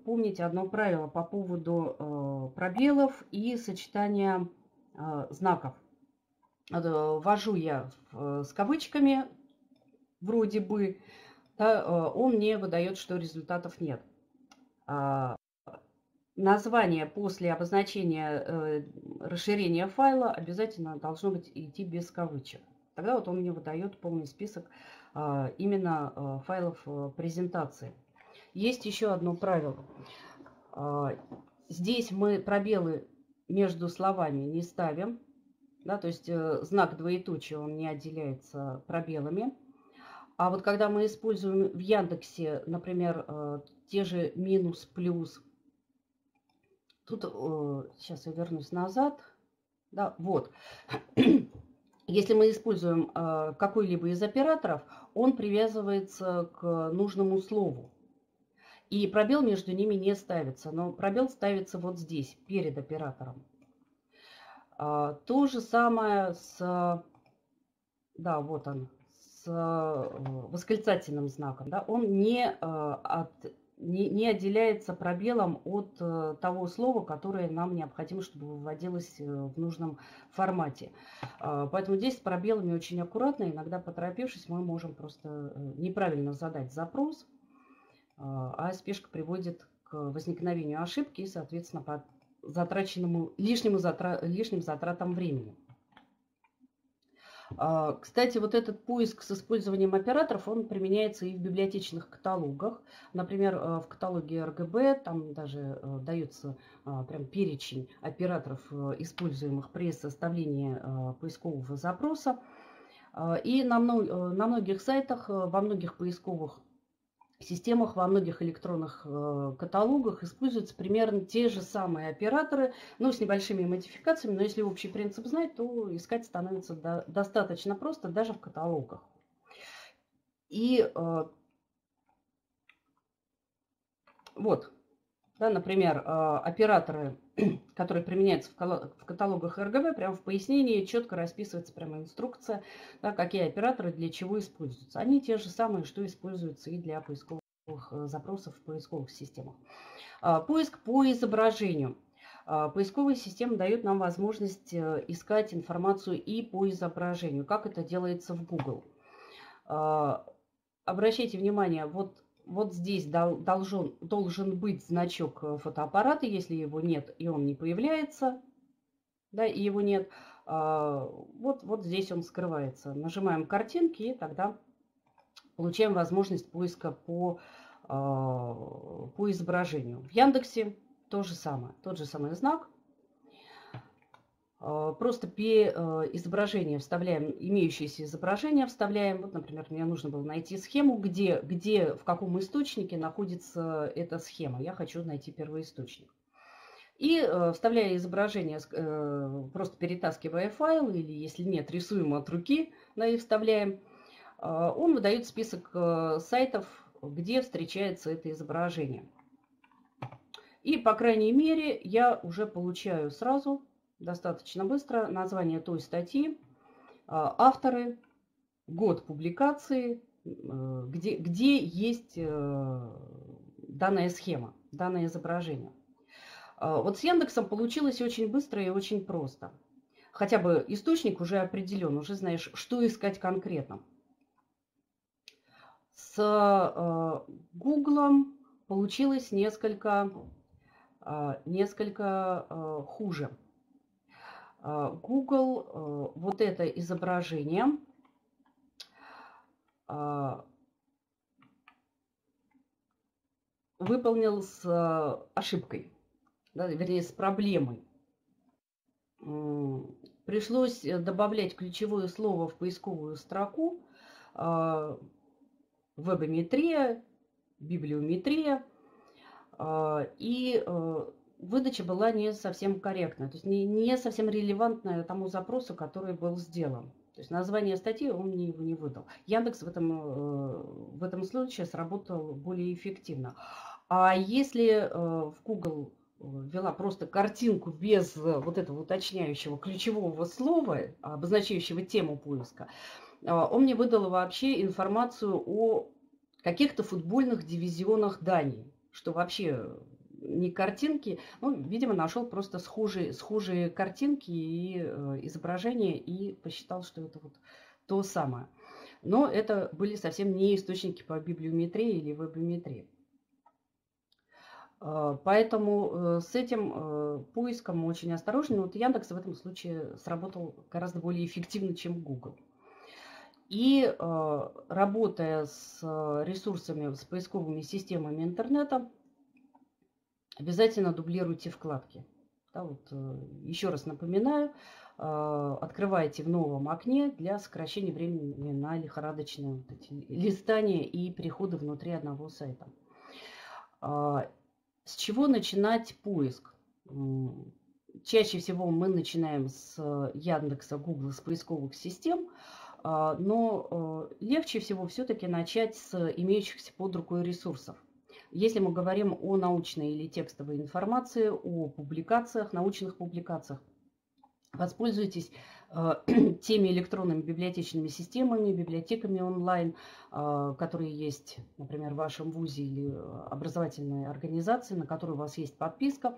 B: помнить одно правило по поводу пробелов и сочетания знаков. Ввожу я с кавычками, вроде бы, да, он мне выдает, что результатов нет. А, название после обозначения э, расширения файла обязательно должно быть идти без кавычек. Тогда вот он мне выдает полный список э, именно э, файлов э, презентации. Есть еще одно правило. Э, здесь мы пробелы между словами не ставим. Да, то есть знак двоеточия он не отделяется пробелами. А вот когда мы используем в Яндексе, например, те же минус, плюс, тут э, сейчас я вернусь назад. Да, вот. Если мы используем э, какой-либо из операторов, он привязывается к нужному слову. И пробел между ними не ставится, но пробел ставится вот здесь, перед оператором. А, то же самое с, да, вот он, с восклицательным знаком. Да, он не, от, не, не отделяется пробелом от э, того слова, которое нам необходимо, чтобы выводилось э, в нужном формате. Э, поэтому здесь с пробелами очень аккуратно. Иногда, поторопившись, мы можем просто э, неправильно задать запрос, э, а спешка приводит к возникновению ошибки и, соответственно, по затраченному лишнему затра, лишним затратам времени. А, кстати, вот этот поиск с использованием операторов, он применяется и в библиотечных каталогах. Например, э, в каталоге РГБ там даже э, дается а, прям перечень операторов, э, используемых при составлении поискового запроса. А, и на, на многих сайтах, во многих поисковых системах, во многих электронных э, каталогах используются примерно те же самые операторы, ну, с небольшими модификациями, но если общий принцип знать, то искать становится до, достаточно просто даже в каталогах. И э, вот, да, например, э, операторы, которые применяются в каталогах РГБ, прямо в пояснении четко расписывается прямо инструкция, да, какие операторы для чего используются. Они те же самые, что используются и для поисковых э, запросов в поисковых системах. А, поиск по изображению. А, поисковые системы дают нам возможность э, искать информацию и по изображению, как это делается в Google. А, обращайте внимание, вот вот здесь должен, должен быть значок э, фотоаппарата. Если его нет и он не появляется, да, и его нет, а, вот, вот здесь он скрывается. Нажимаем картинки и тогда получаем возможность поиска по, а, по изображению. В Яндексе то же самое, тот же самый знак – просто P э, изображение вставляем, имеющееся изображение вставляем. Вот, например, мне нужно было найти схему, где, где, в каком источнике находится эта схема. Я хочу найти первоисточник. И э, вставляя изображение, э, просто перетаскивая файл, или если нет, рисуем от руки, да, и вставляем, он выдает список сайтов, где встречается это изображение. И, по крайней мере, я уже получаю сразу достаточно быстро. Название той статьи, а, авторы, год публикации, э, где, где есть э, данная схема, данное изображение. А, вот с Яндексом получилось очень быстро и очень просто. Хотя бы источник уже определен, уже знаешь, что искать конкретно. С э, Гуглом получилось несколько, несколько хуже. А, Google э, вот это изображение а, выполнил с э, ошибкой, да, вернее, с проблемой. Пришлось добавлять ключевое слово в поисковую строку вебометрия, библиометрия, и э, выдача была не совсем корректная, то есть не, не совсем релевантная тому запросу, который был сделан. То есть название статьи он мне его не выдал. Яндекс в этом, э, в этом случае сработал более эффективно. А если э, в Google ввела просто картинку без вот этого уточняющего ключевого слова, обозначающего тему поиска, э, он мне выдал вообще информацию о каких-то футбольных дивизионах Дании, что вообще не картинки, ну, видимо, нашел просто схожие, схожие картинки и э, изображения и посчитал, что это вот то самое. Но это были совсем не источники по библиометрии или вебометрии. А, поэтому э, с этим э, поиском очень осторожно. Вот Яндекс в этом случае сработал гораздо более эффективно, чем Google. И э, работая с ресурсами, с поисковыми системами интернета, обязательно дублируйте вкладки. Да, вот, еще раз напоминаю, открывайте в новом окне для сокращения времени на лихорадочное вот эти, листание и переходы внутри одного сайта. А, с чего начинать поиск? Чаще всего мы начинаем с Яндекса, Гугла, с поисковых систем, а, но э, легче всего все-таки начать с имеющихся под рукой ресурсов. Если мы говорим о научной или текстовой информации, о публикациях, научных публикациях, воспользуйтесь Э, теми электронными библиотечными системами, библиотеками онлайн, э, которые есть, например, в вашем ВУЗе или образовательной организации, на которую у вас есть подписка,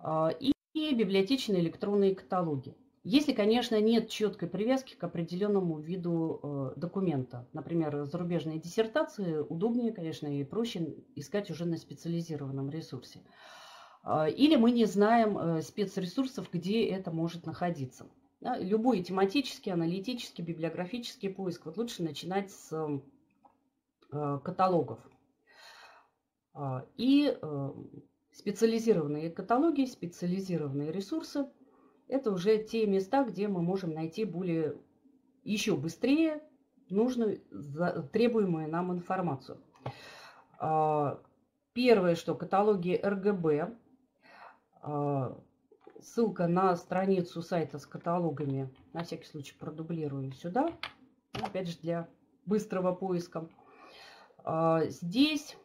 B: э, и библиотечные электронные каталоги. Если, конечно, нет четкой привязки к определенному виду документа, например, зарубежные диссертации, удобнее, конечно, и проще искать уже на специализированном ресурсе. Или мы не знаем спецресурсов, где это может находиться. Любой тематический, аналитический, библиографический поиск. Вот лучше начинать с э, каталогов. А, и э, специализированные каталоги, специализированные ресурсы – это уже те места, где мы можем найти более, еще быстрее нужную, требуемую нам информацию. А, первое, что каталоги РГБ а, ссылка на страницу сайта с каталогами. На всякий случай продублирую сюда. Опять же, для быстрого поиска. А, здесь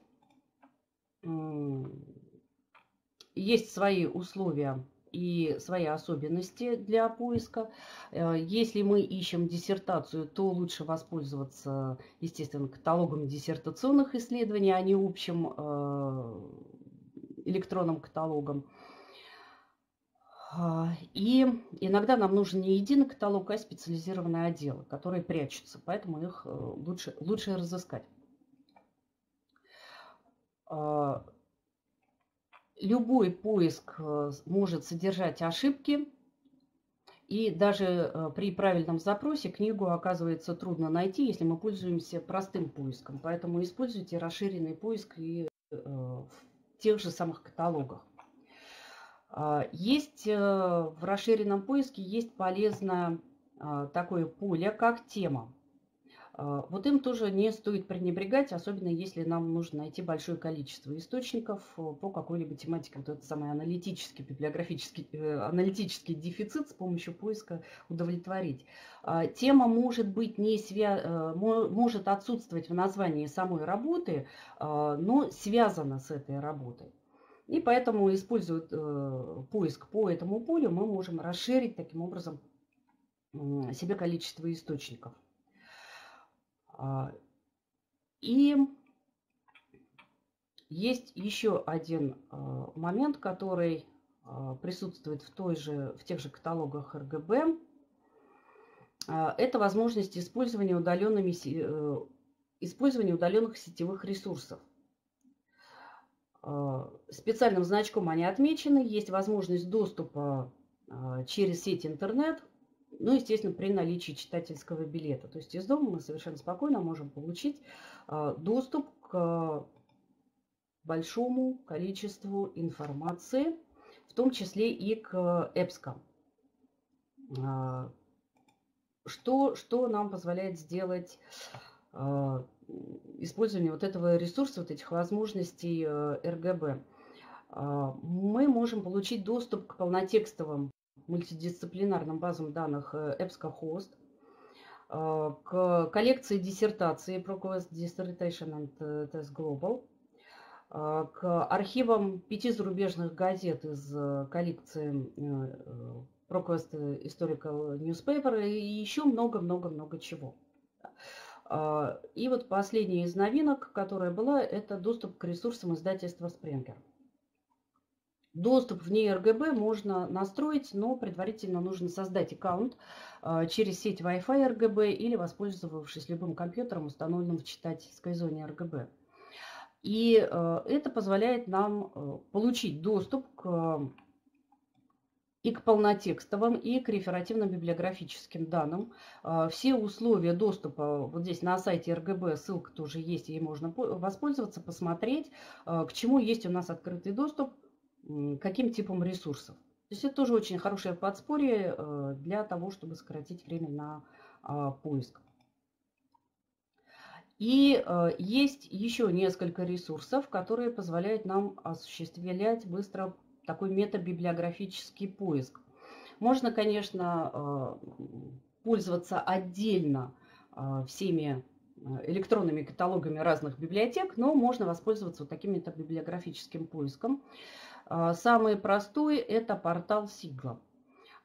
B: есть свои условия и свои особенности для поиска. Э, если мы ищем диссертацию, то лучше воспользоваться, естественно, каталогом диссертационных исследований, а не общим э, электронным каталогом. А, и иногда нам нужен не единый каталог, а специализированные отделы, которые прячутся, поэтому их э, лучше, лучше разыскать. Любой поиск э, может содержать ошибки, и даже э, при правильном запросе книгу оказывается трудно найти, если мы пользуемся простым поиском. Поэтому используйте расширенный поиск и в тех же самых каталогах. А, есть э, в расширенном поиске есть полезное а, такое поле, как тема. А, вот им тоже не стоит пренебрегать, особенно если нам нужно найти большое количество источников э, по какой-либо тематике. Вот этот самый аналитический, библиографический, э, аналитический дефицит с помощью поиска удовлетворить. Тема может быть не свя... может отсутствовать в названии самой работы, но связана с этой работой. И поэтому, используя э, поиск по этому полю, мы можем расширить таким образом э, себе количество источников. А, и есть еще один э, момент, который э, присутствует в, той же, в тех же каталогах РГБ. Это возможность использования, удаленными, э, использования удаленных сетевых ресурсов. А, специальным значком они отмечены. Есть возможность доступа а, через сеть интернет, ну, естественно, при наличии читательского билета. То есть из дома мы совершенно спокойно можем получить а, доступ к большому количеству информации, в том числе и к EBSCO. Что, что нам позволяет сделать использования вот этого ресурса, вот этих возможностей э, РГБ, а, мы можем получить доступ к полнотекстовым мультидисциплинарным базам данных EBSCO-HOST, э, к коллекции диссертации ProQuest Dissertation and э, Test Global, к архивам пяти зарубежных газет из коллекции ProQuest Historical Newspaper и еще много-много-много чего. И вот последняя из новинок, которая была, это доступ к ресурсам издательства Springer. Доступ в ней РГБ можно настроить, но предварительно нужно создать аккаунт а, через сеть Wi-Fi РГБ или воспользовавшись любым компьютером, установленным в читательской зоне РГБ. И это позволяет нам получить доступ к и к полнотекстовым, и к реферативно-библиографическим данным. Все условия доступа вот здесь на сайте РГБ, ссылка тоже есть, ей можно воспользоваться, посмотреть, к чему есть у нас открытый доступ, каким типом ресурсов. То есть это тоже очень хорошее подспорье э, для того, чтобы сократить время на а, поиск. И э, есть еще несколько ресурсов, которые позволяют нам осуществлять быстро такой метабиблиографический поиск. Можно, конечно, э, пользоваться отдельно всеми электронными каталогами разных библиотек, но можно воспользоваться вот таким метабиблиографическим поиском. А, самый простой – это портал Сигла.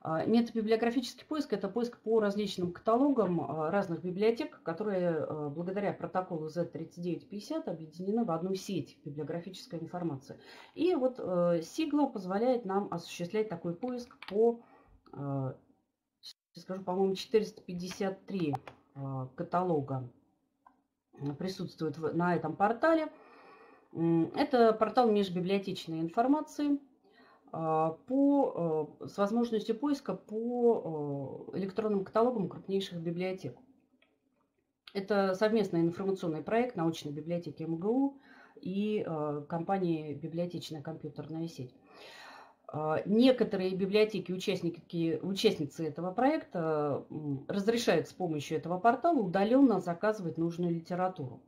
B: А, метод библиографический поиск – это поиск по различным каталогам а, разных библиотек, которые благодаря протоколу Z3950 объединены в одну сеть библиографической информации. И вот Сигла позволяет нам осуществлять такой поиск по, скажу, по-моему, 453 каталога присутствует на этом портале – это портал межбиблиотечной информации а, по, э, с возможностью поиска по э, электронным каталогам крупнейших библиотек. Это совместный информационный проект научной библиотеки МГУ и э, компании «Библиотечная компьютерная сеть». А, некоторые библиотеки, участники, участницы этого проекта разрешают с помощью этого портала удаленно заказывать нужную литературу.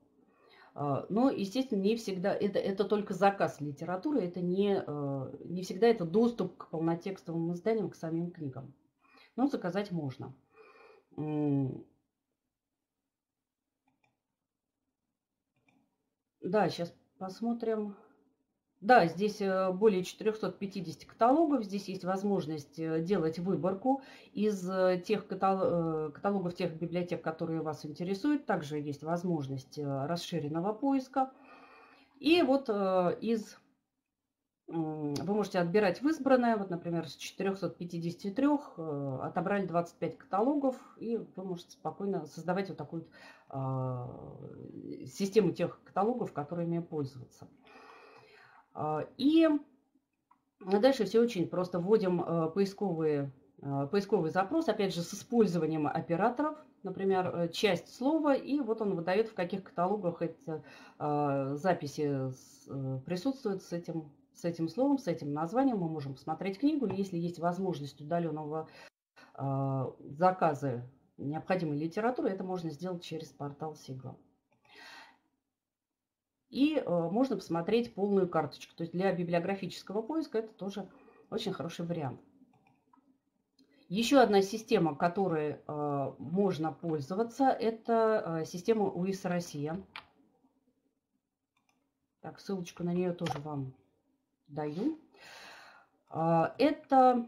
B: А, но, естественно, не всегда это, это только заказ литературы, это не, а, не всегда это доступ к полнотекстовым изданиям, к самим книгам. Но заказать можно. Да, сейчас посмотрим. Да, здесь э, более 450 каталогов. Здесь есть возможность э, делать выборку из э, тех каталогов тех библиотек, которые вас интересуют. Также есть возможность расширенного поиска. И вот из вы можете отбирать в избранное. Вот, например, с 453 отобрали 25 каталогов, и вы можете спокойно создавать вот такую систему тех каталогов, которыми пользоваться. А, и дальше все очень просто. Вводим э, поисковые, э, поисковый запрос, опять же, с использованием операторов, например, э, часть слова, и вот он выдает, в каких каталогах эти записи присутствуют с этим, с этим словом, с этим названием. Мы можем посмотреть книгу, если есть возможность удаленного заказа необходимой литературы, это можно сделать через портал Сигла. И э, можно посмотреть полную карточку. То есть для библиографического поиска это тоже очень хороший вариант. Еще одна система, которой э, можно пользоваться, это э, система УИС Россия. Так, ссылочку на нее тоже вам даю. Это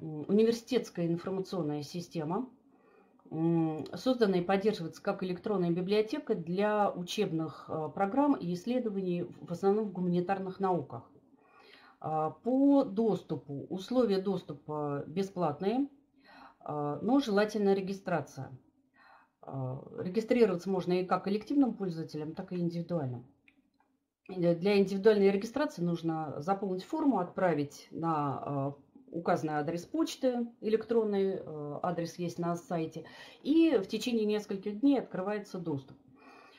B: университетская информационная система, создана и поддерживается как электронная библиотека для учебных а, программ и исследований в основном в гуманитарных науках. А, по доступу, условия доступа бесплатные, а, но желательно регистрация. Регистрироваться можно и как коллективным пользователям, так и индивидуальным. Для индивидуальной регистрации нужно заполнить форму, отправить на указанный адрес почты, электронный э, адрес есть на сайте, и в течение нескольких дней открывается доступ.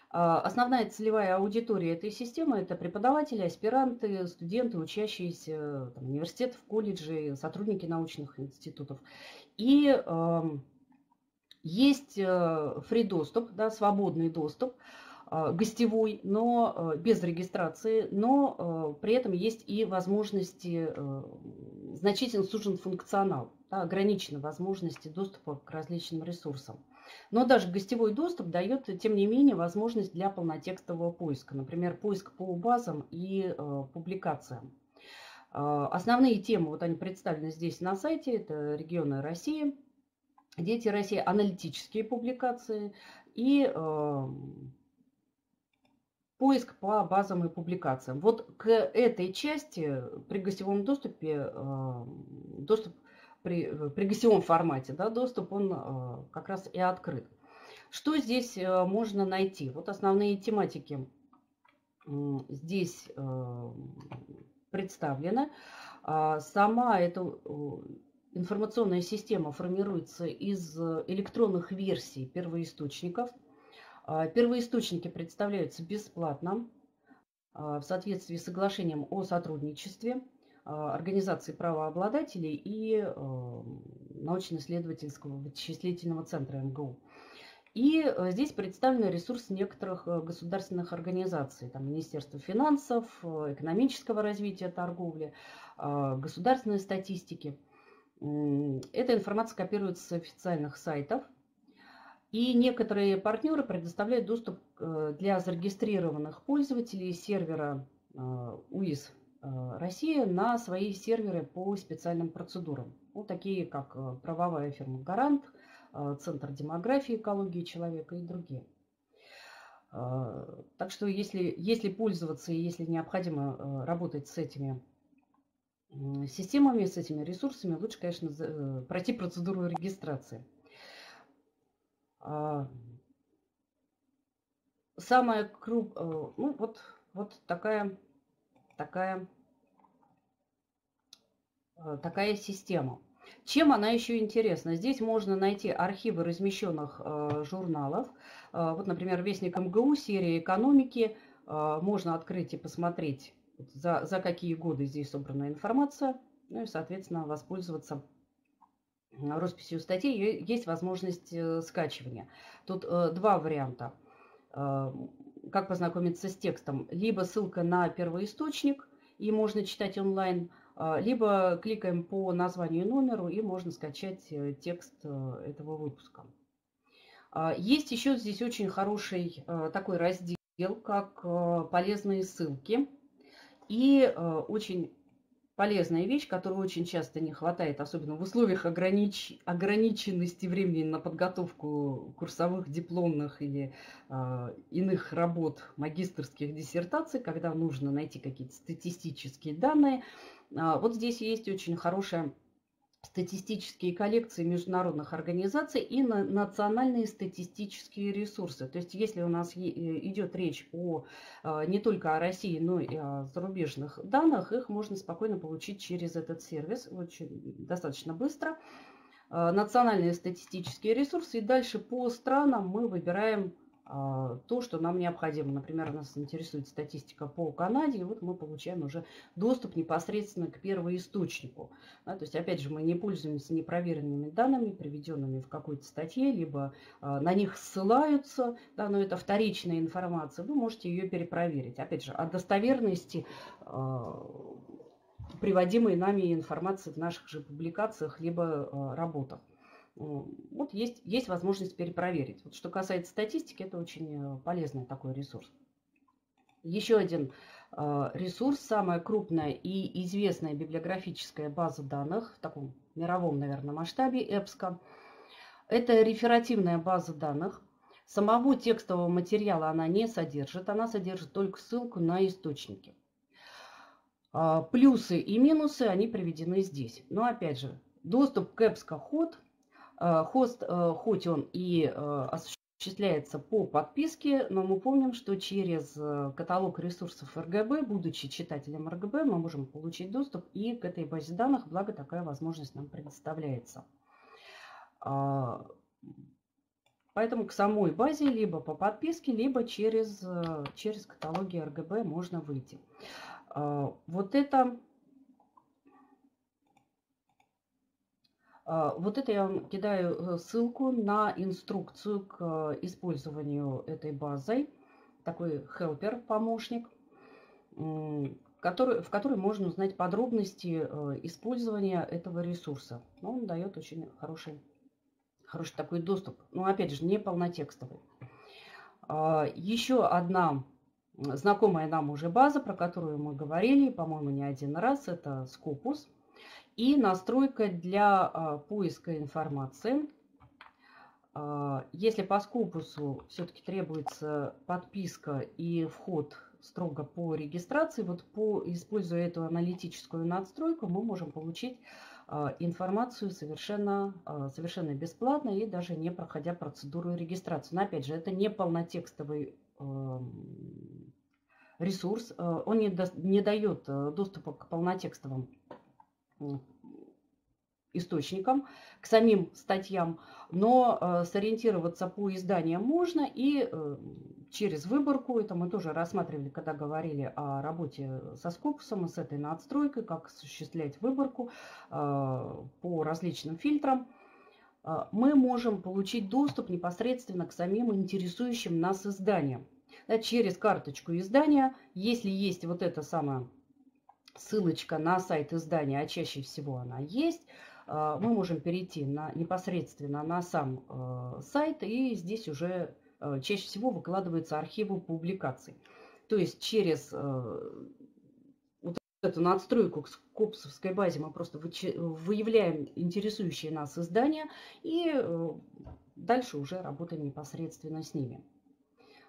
B: А, основная целевая аудитория этой системы – это преподаватели, аспиранты, студенты, учащиеся там, университетов, колледжей, сотрудники научных институтов. И э, есть фри доступ, да, свободный доступ – гостевой, но э, без регистрации, но э, при этом есть и возможности, э, значительно сужен функционал, да, ограничены возможности доступа к различным ресурсам. Но даже гостевой доступ дает, тем не менее, возможность для полнотекстового поиска, например, поиск по базам и публикациям. Э, основные темы, вот они представлены здесь на сайте, это регионы России, дети России, аналитические публикации и поиск по и публикациям. Вот к этой части при гостевом доступе, э, доступ при, при гостевом формате, да, доступ он э, как раз и открыт. Что здесь э, можно найти? Вот основные тематики здесь представлена. А сама эта информационная система формируется из электронных версий первоисточников. А, первоисточники представляются бесплатно в соответствии с соглашением о сотрудничестве организации правообладателей и научно-исследовательского вычислительного центра МГУ. И э, здесь представлены ресурсы некоторых э, государственных организаций, там Министерство финансов, э, экономического развития торговли, государственной статистики. Эта информация копируется с официальных сайтов. И некоторые партнеры предоставляют доступ для зарегистрированных пользователей сервера УИС Россия на свои серверы по специальным процедурам. Ну, такие как правовая фирма «Гарант», Э, Центр демографии, экологии человека и другие. Э, так что если, если пользоваться и если необходимо э, работать с этими системами, с этими ресурсами, лучше, конечно, пройти процедуру регистрации. Самая круп... Ну, вот, вот такая, такая, такая система. Чем она еще интересна? Здесь можно найти архивы размещенных э, журналов. Э, вот, например, Вестник МГУ, серия экономики. Э, можно открыть и посмотреть, за, за какие годы здесь собрана информация. Ну и, соответственно, воспользоваться росписью статей. Есть возможность э, скачивания. Тут э, два варианта. Э, как познакомиться с текстом? Либо ссылка на первоисточник, и можно читать онлайн – а, либо кликаем по названию и номеру, и можно скачать текст этого выпуска. А, есть еще здесь очень хороший такой раздел, как полезные ссылки. И очень полезная вещь, которую очень часто не хватает, особенно в условиях огранич... ограниченности времени на подготовку курсовых, дипломных или э, иных работ, магистрских диссертаций, когда нужно найти какие-то статистические данные. А, вот здесь есть очень хорошая статистические коллекции международных организаций и на национальные статистические ресурсы. То есть если у нас э, идет речь о, а, не только о России, но и о зарубежных данных, их можно спокойно получить через этот сервис очень достаточно быстро. А, национальные статистические ресурсы. И дальше по странам мы выбираем то, что нам необходимо. Например, нас интересует статистика по Канаде, и вот мы получаем уже доступ непосредственно к первоисточнику. Да, то есть, опять же, мы не пользуемся непроверенными данными, приведенными в какой-то статье, либо а, на них ссылаются, да, но это вторичная информация, вы можете ее перепроверить. Опять же, о достоверности а, приводимой нами информации в наших же публикациях либо а, работах вот есть, есть возможность перепроверить. Вот что касается статистики, это очень э, полезный такой ресурс. Еще один э, ресурс, самая крупная и известная библиографическая база данных в таком мировом, наверное, масштабе EBSCO. Это реферативная база данных. Самого текстового материала она не содержит, она содержит только ссылку на источники. Плюсы и минусы, они приведены здесь. Но опять же, доступ к EBSCO ход – Э, хост, э, хоть он и э, осуществляется по подписке, но мы помним, что через каталог ресурсов РГБ, будучи читателем РГБ, мы можем получить доступ и к этой базе данных, благо такая возможность нам предоставляется. А, поэтому к самой базе либо по подписке, либо через, через каталоги РГБ можно выйти. А, вот это вот это я вам кидаю э, ссылку на инструкцию к использованию этой базой. Такой helper, помощник, который, в которой можно узнать подробности э, использования этого ресурса. Он дает очень хороший, хороший такой доступ. Но опять же, не полнотекстовый. А, еще одна знакомая нам уже база, про которую мы говорили, по-моему, не один раз, это Scopus – и настройка для а, поиска информации. А, если по скопусу все-таки требуется подписка и вход строго по регистрации, вот по, используя эту аналитическую надстройку, мы можем получить а, информацию совершенно, совершенно бесплатно и даже не проходя процедуру регистрации. Но опять же, это не полнотекстовый ресурс. Он не, до, не дает доступа к полнотекстовым источникам, к самим статьям, но э, сориентироваться по изданиям можно и э, через выборку, это мы тоже рассматривали, когда говорили о работе со Скопусом и с этой надстройкой, как осуществлять выборку э, по различным фильтрам, мы можем получить доступ непосредственно к самим интересующим нас изданиям. Да, через карточку издания, если есть вот эта самая ссылочка на сайт издания, а чаще всего она есть, мы можем перейти на, непосредственно на сам э, сайт, и здесь уже э, чаще всего выкладываются архивы публикаций. То есть через э, вот эту надстройку к скопсовской базе мы просто выявляем интересующие нас издания и дальше уже работаем непосредственно с ними.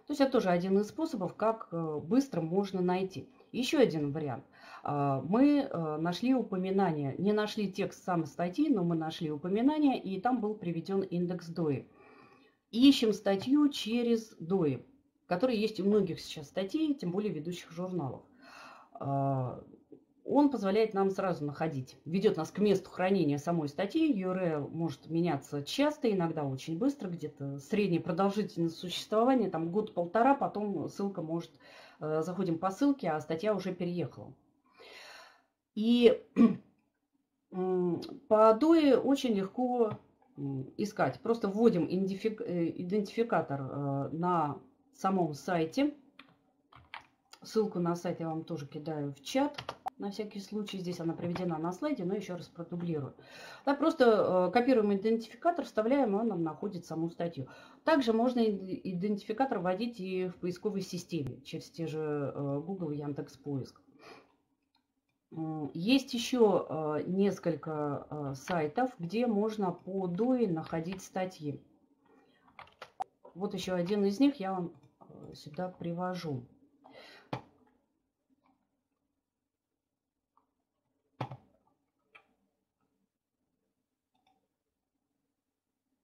B: То есть это тоже один из способов, как быстро можно найти. Еще один вариант. А, мы э, нашли упоминание, не нашли текст самой статьи, но мы нашли упоминание, и там был приведен индекс DOI. Ищем статью через DOI, который есть у многих сейчас статей, тем более ведущих журналов. А, он позволяет нам сразу находить, ведет нас к месту хранения самой статьи. URL может меняться часто, иногда очень быстро, где-то средняя продолжительность существования, там год-полтора, потом ссылка может, заходим по ссылке, а статья уже переехала. И по адое очень легко искать. Просто вводим э, идентификатор э, на самом сайте. Ссылку на сайт я вам тоже кидаю в чат. На всякий случай здесь она приведена на слайде, но еще раз продублирую. Да, просто э, копируем идентификатор, вставляем, и он нам находит саму статью. Также можно идентификатор вводить и в поисковой системе через те же Google и Яндекс Поиск. Есть еще а, несколько сайтов, где можно по DOI находить статьи. Вот еще один из них я вам сюда привожу.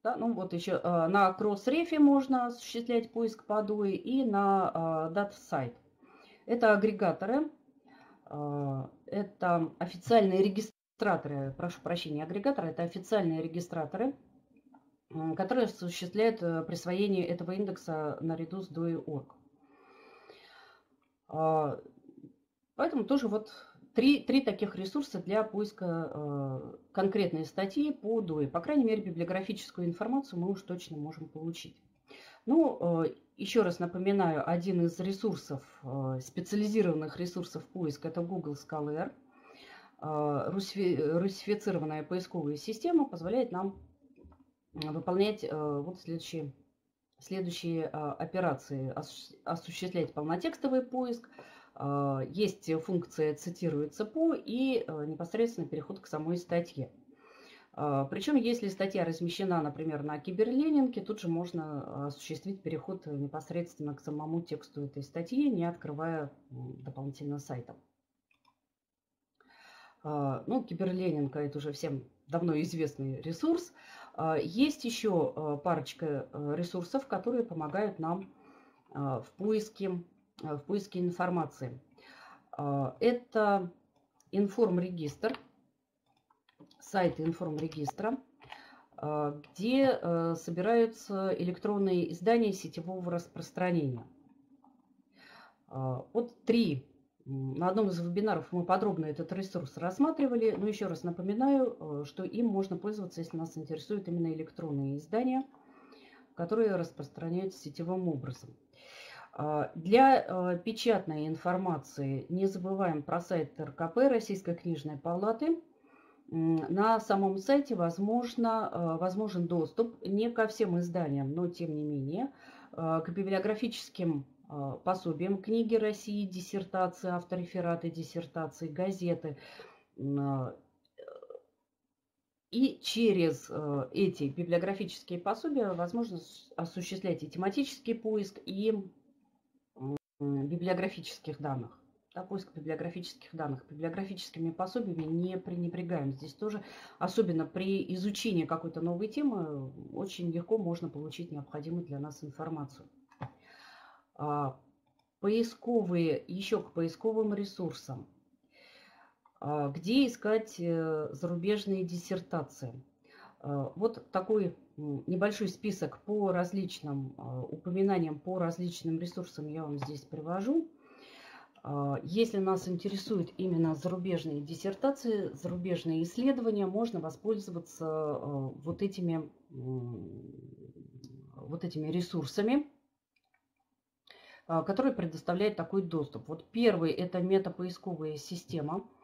B: Да, ну вот еще на Crossref можно осуществлять поиск по DOI и на DataSite. Это агрегаторы, а, это официальные регистраторы, прошу прощения, агрегаторы, это официальные регистраторы, которые осуществляют э, присвоение этого индекса наряду с DOI.org. Поэтому тоже вот три, три таких ресурса для поиска э, конкретной статьи по DOI. По крайней мере, библиографическую информацию мы уж точно можем получить. Ну, э, еще раз напоминаю, один из ресурсов, э, специализированных ресурсов поиска, это Google Scholar. Э, русифицированная поисковая система позволяет нам выполнять вот следующие, следующие операции. Осуществлять полнотекстовый поиск, есть функция «цитируется по» и непосредственно переход к самой статье. А, Причем, если статья размещена, например, на киберленинге, тут же можно осуществить переход непосредственно к самому тексту этой статьи, не открывая дополнительно сайта. Ну, киберленинг – это уже всем давно известный ресурс. Есть еще парочка ресурсов, которые помогают нам в поиске, в поиске информации. Это информрегистр – сайт информрегистра, а, где э, собираются электронные издания сетевого распространения. Вот три. На одном из вебинаров мы подробно этот ресурс рассматривали, но еще раз напоминаю, э, что им можно пользоваться, если нас интересуют именно электронные издания, которые распространяются сетевым образом. А, для э, печатной информации не забываем про сайт РКП Российской книжной палаты – на самом сайте возможно, э, возможен доступ не ко всем изданиям, но тем не менее к библиографическим пособиям книги России, диссертации, авторефераты диссертации, газеты. И через эти библиографические пособия возможно осуществлять и тематический поиск, и библиографических данных да, поиск библиографических данных. Библиографическими пособиями не пренебрегаем. Здесь тоже, особенно при изучении какой-то новой темы, очень легко можно получить необходимую для нас информацию. А, поисковые, еще к поисковым ресурсам. А, где искать э, зарубежные диссертации? А, вот такой небольшой список по различным а, упоминаниям, по различным ресурсам я вам здесь привожу. Если нас интересуют именно зарубежные диссертации, зарубежные исследования, можно воспользоваться вот этими, вот этими ресурсами, которые предоставляют такой доступ. Вот первый – это метапоисковая система –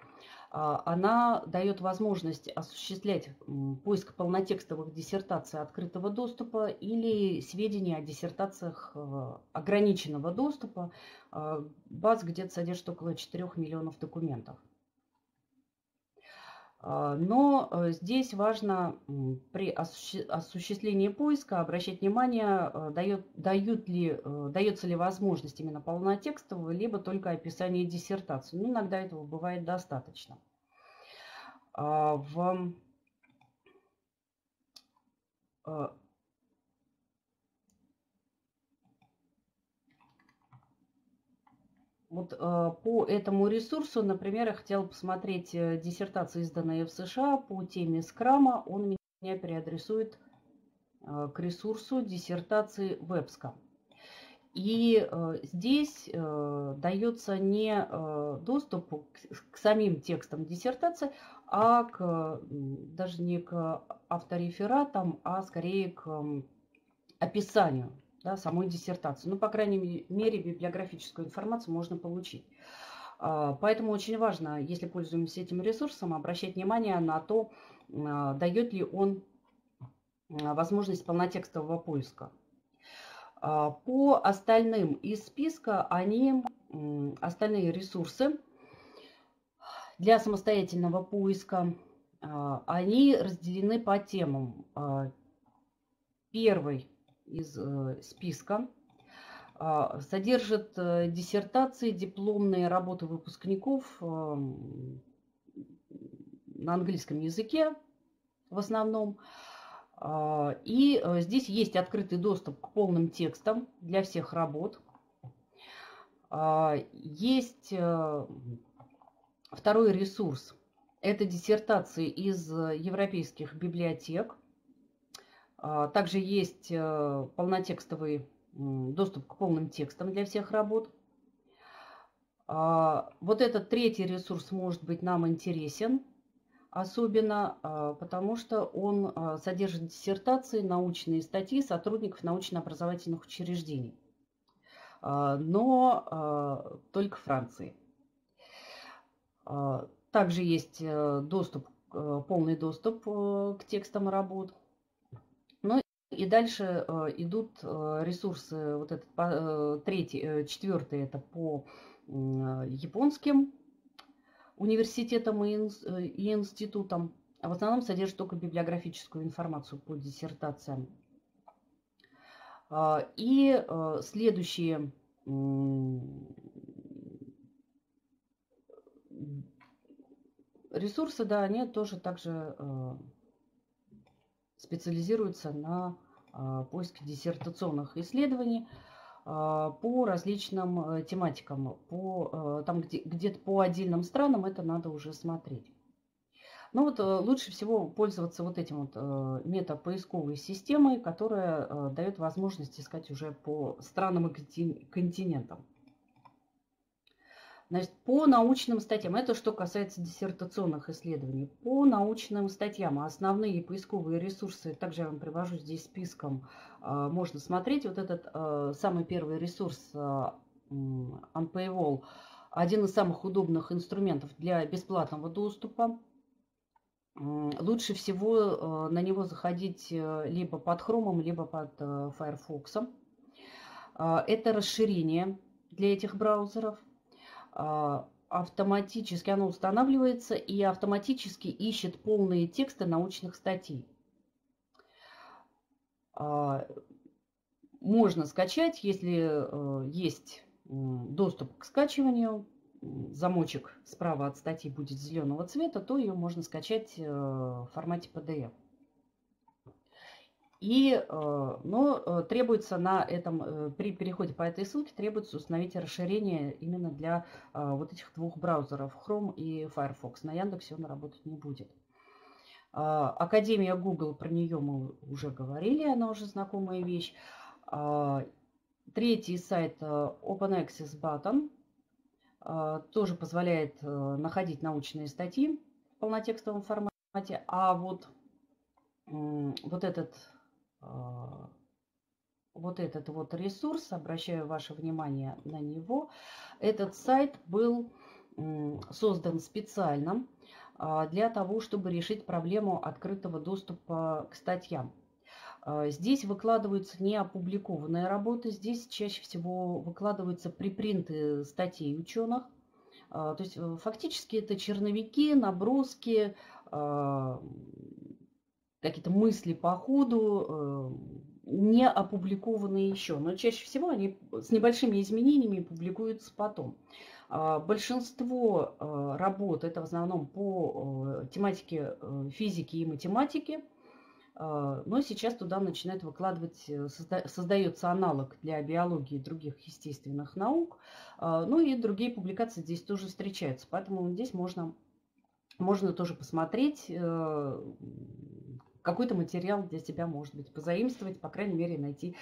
B: она дает возможность осуществлять поиск полнотекстовых диссертаций открытого доступа или сведения о диссертациях э, ограниченного доступа. А, баз где-то содержит около 4 миллионов документов. А, но э, здесь важно при осуществлении поиска обращать внимание, э, дает, дают ли, э, дается ли возможность именно полнотекстового, либо только описание диссертации. Ну, иногда этого бывает достаточно. А, в Вот э, по этому ресурсу, например, я хотела посмотреть э, диссертацию, изданную в США по теме скрама. Он меня переадресует э, к ресурсу диссертации Вебска. И здесь дается не доступ к самим текстам диссертации, а к, даже не к авторефератам, а скорее к описанию да, самой диссертации. Ну, по крайней мере, библиографическую информацию можно получить. А, поэтому очень важно, если пользуемся этим ресурсом, обращать внимание на то, а, дает ли он а, возможность полнотекстового поиска. По остальным из списка они, остальные ресурсы для самостоятельного поиска, они разделены по темам. Первый из э, списка а, содержит э, диссертации, дипломные работы выпускников эм, на английском языке в основном. А, и э, здесь есть открытый доступ к полным текстам для всех работ. А, есть второй ресурс. Это диссертации из европейских библиотек – также есть э, полнотекстовый доступ к полным текстам для всех работ. А, вот этот третий ресурс может быть нам интересен, особенно а, потому что он содержит диссертации, научные статьи сотрудников научно-образовательных учреждений, но только Франции. Также есть э, доступ, э, полный доступ к текстам работ – и дальше э, идут э, ресурсы, вот этот э, третий, четвертый, это по японским университетам и институтам. А в основном содержит только библиографическую информацию по диссертациям. А, и следующие ресурсы, да, они тоже также специализируются на поиске диссертационных исследований а, по различным э, тематикам. По, э, там где, где-то по отдельным странам это надо уже смотреть. Ну вот э, лучше всего пользоваться вот этим вот метапоисковой системой, которая дает возможность искать уже по странам и континентам. Значит, по научным статьям, это что касается диссертационных исследований, по научным статьям основные поисковые ресурсы, также я вам привожу здесь списком, а, можно смотреть. Вот этот а, самый первый ресурс Unpaywall, один из самых удобных инструментов для бесплатного доступа. Лучше всего а, на него заходить э, либо под Chrome, либо под э, Firefox. Это расширение для этих браузеров – а, автоматически оно устанавливается и автоматически ищет полные тексты научных статей. А, можно скачать, если э, есть доступ к скачиванию, замочек справа от статьи будет зеленого цвета, то ее можно скачать э, в формате PDF. И, но требуется на этом, при переходе по этой ссылке требуется установить расширение именно для вот этих двух браузеров Chrome и Firefox. На Яндексе он работать не будет. Академия Google, про нее мы уже говорили, она уже знакомая вещь. Третий сайт Open Access Button тоже позволяет находить научные статьи в полнотекстовом формате. А вот, вот этот вот этот вот ресурс, обращаю ваше внимание на него, этот сайт был создан специально а, для того, чтобы решить проблему открытого доступа к статьям. А, здесь выкладываются не опубликованные работы, здесь чаще всего выкладываются припринты статей ученых. А, то есть э, фактически это черновики, наброски, какие-то мысли по ходу, э, не опубликованные еще. Но чаще всего они с небольшими изменениями публикуются потом. А, большинство а, работ это в основном по э, тематике э, физики и математики, а, но сейчас туда начинают выкладывать, э, создается аналог для биологии и других естественных наук. Ну и другие публикации здесь тоже встречаются, поэтому здесь можно, можно тоже посмотреть, какой-то материал для себя, может быть, позаимствовать, по крайней мере, найти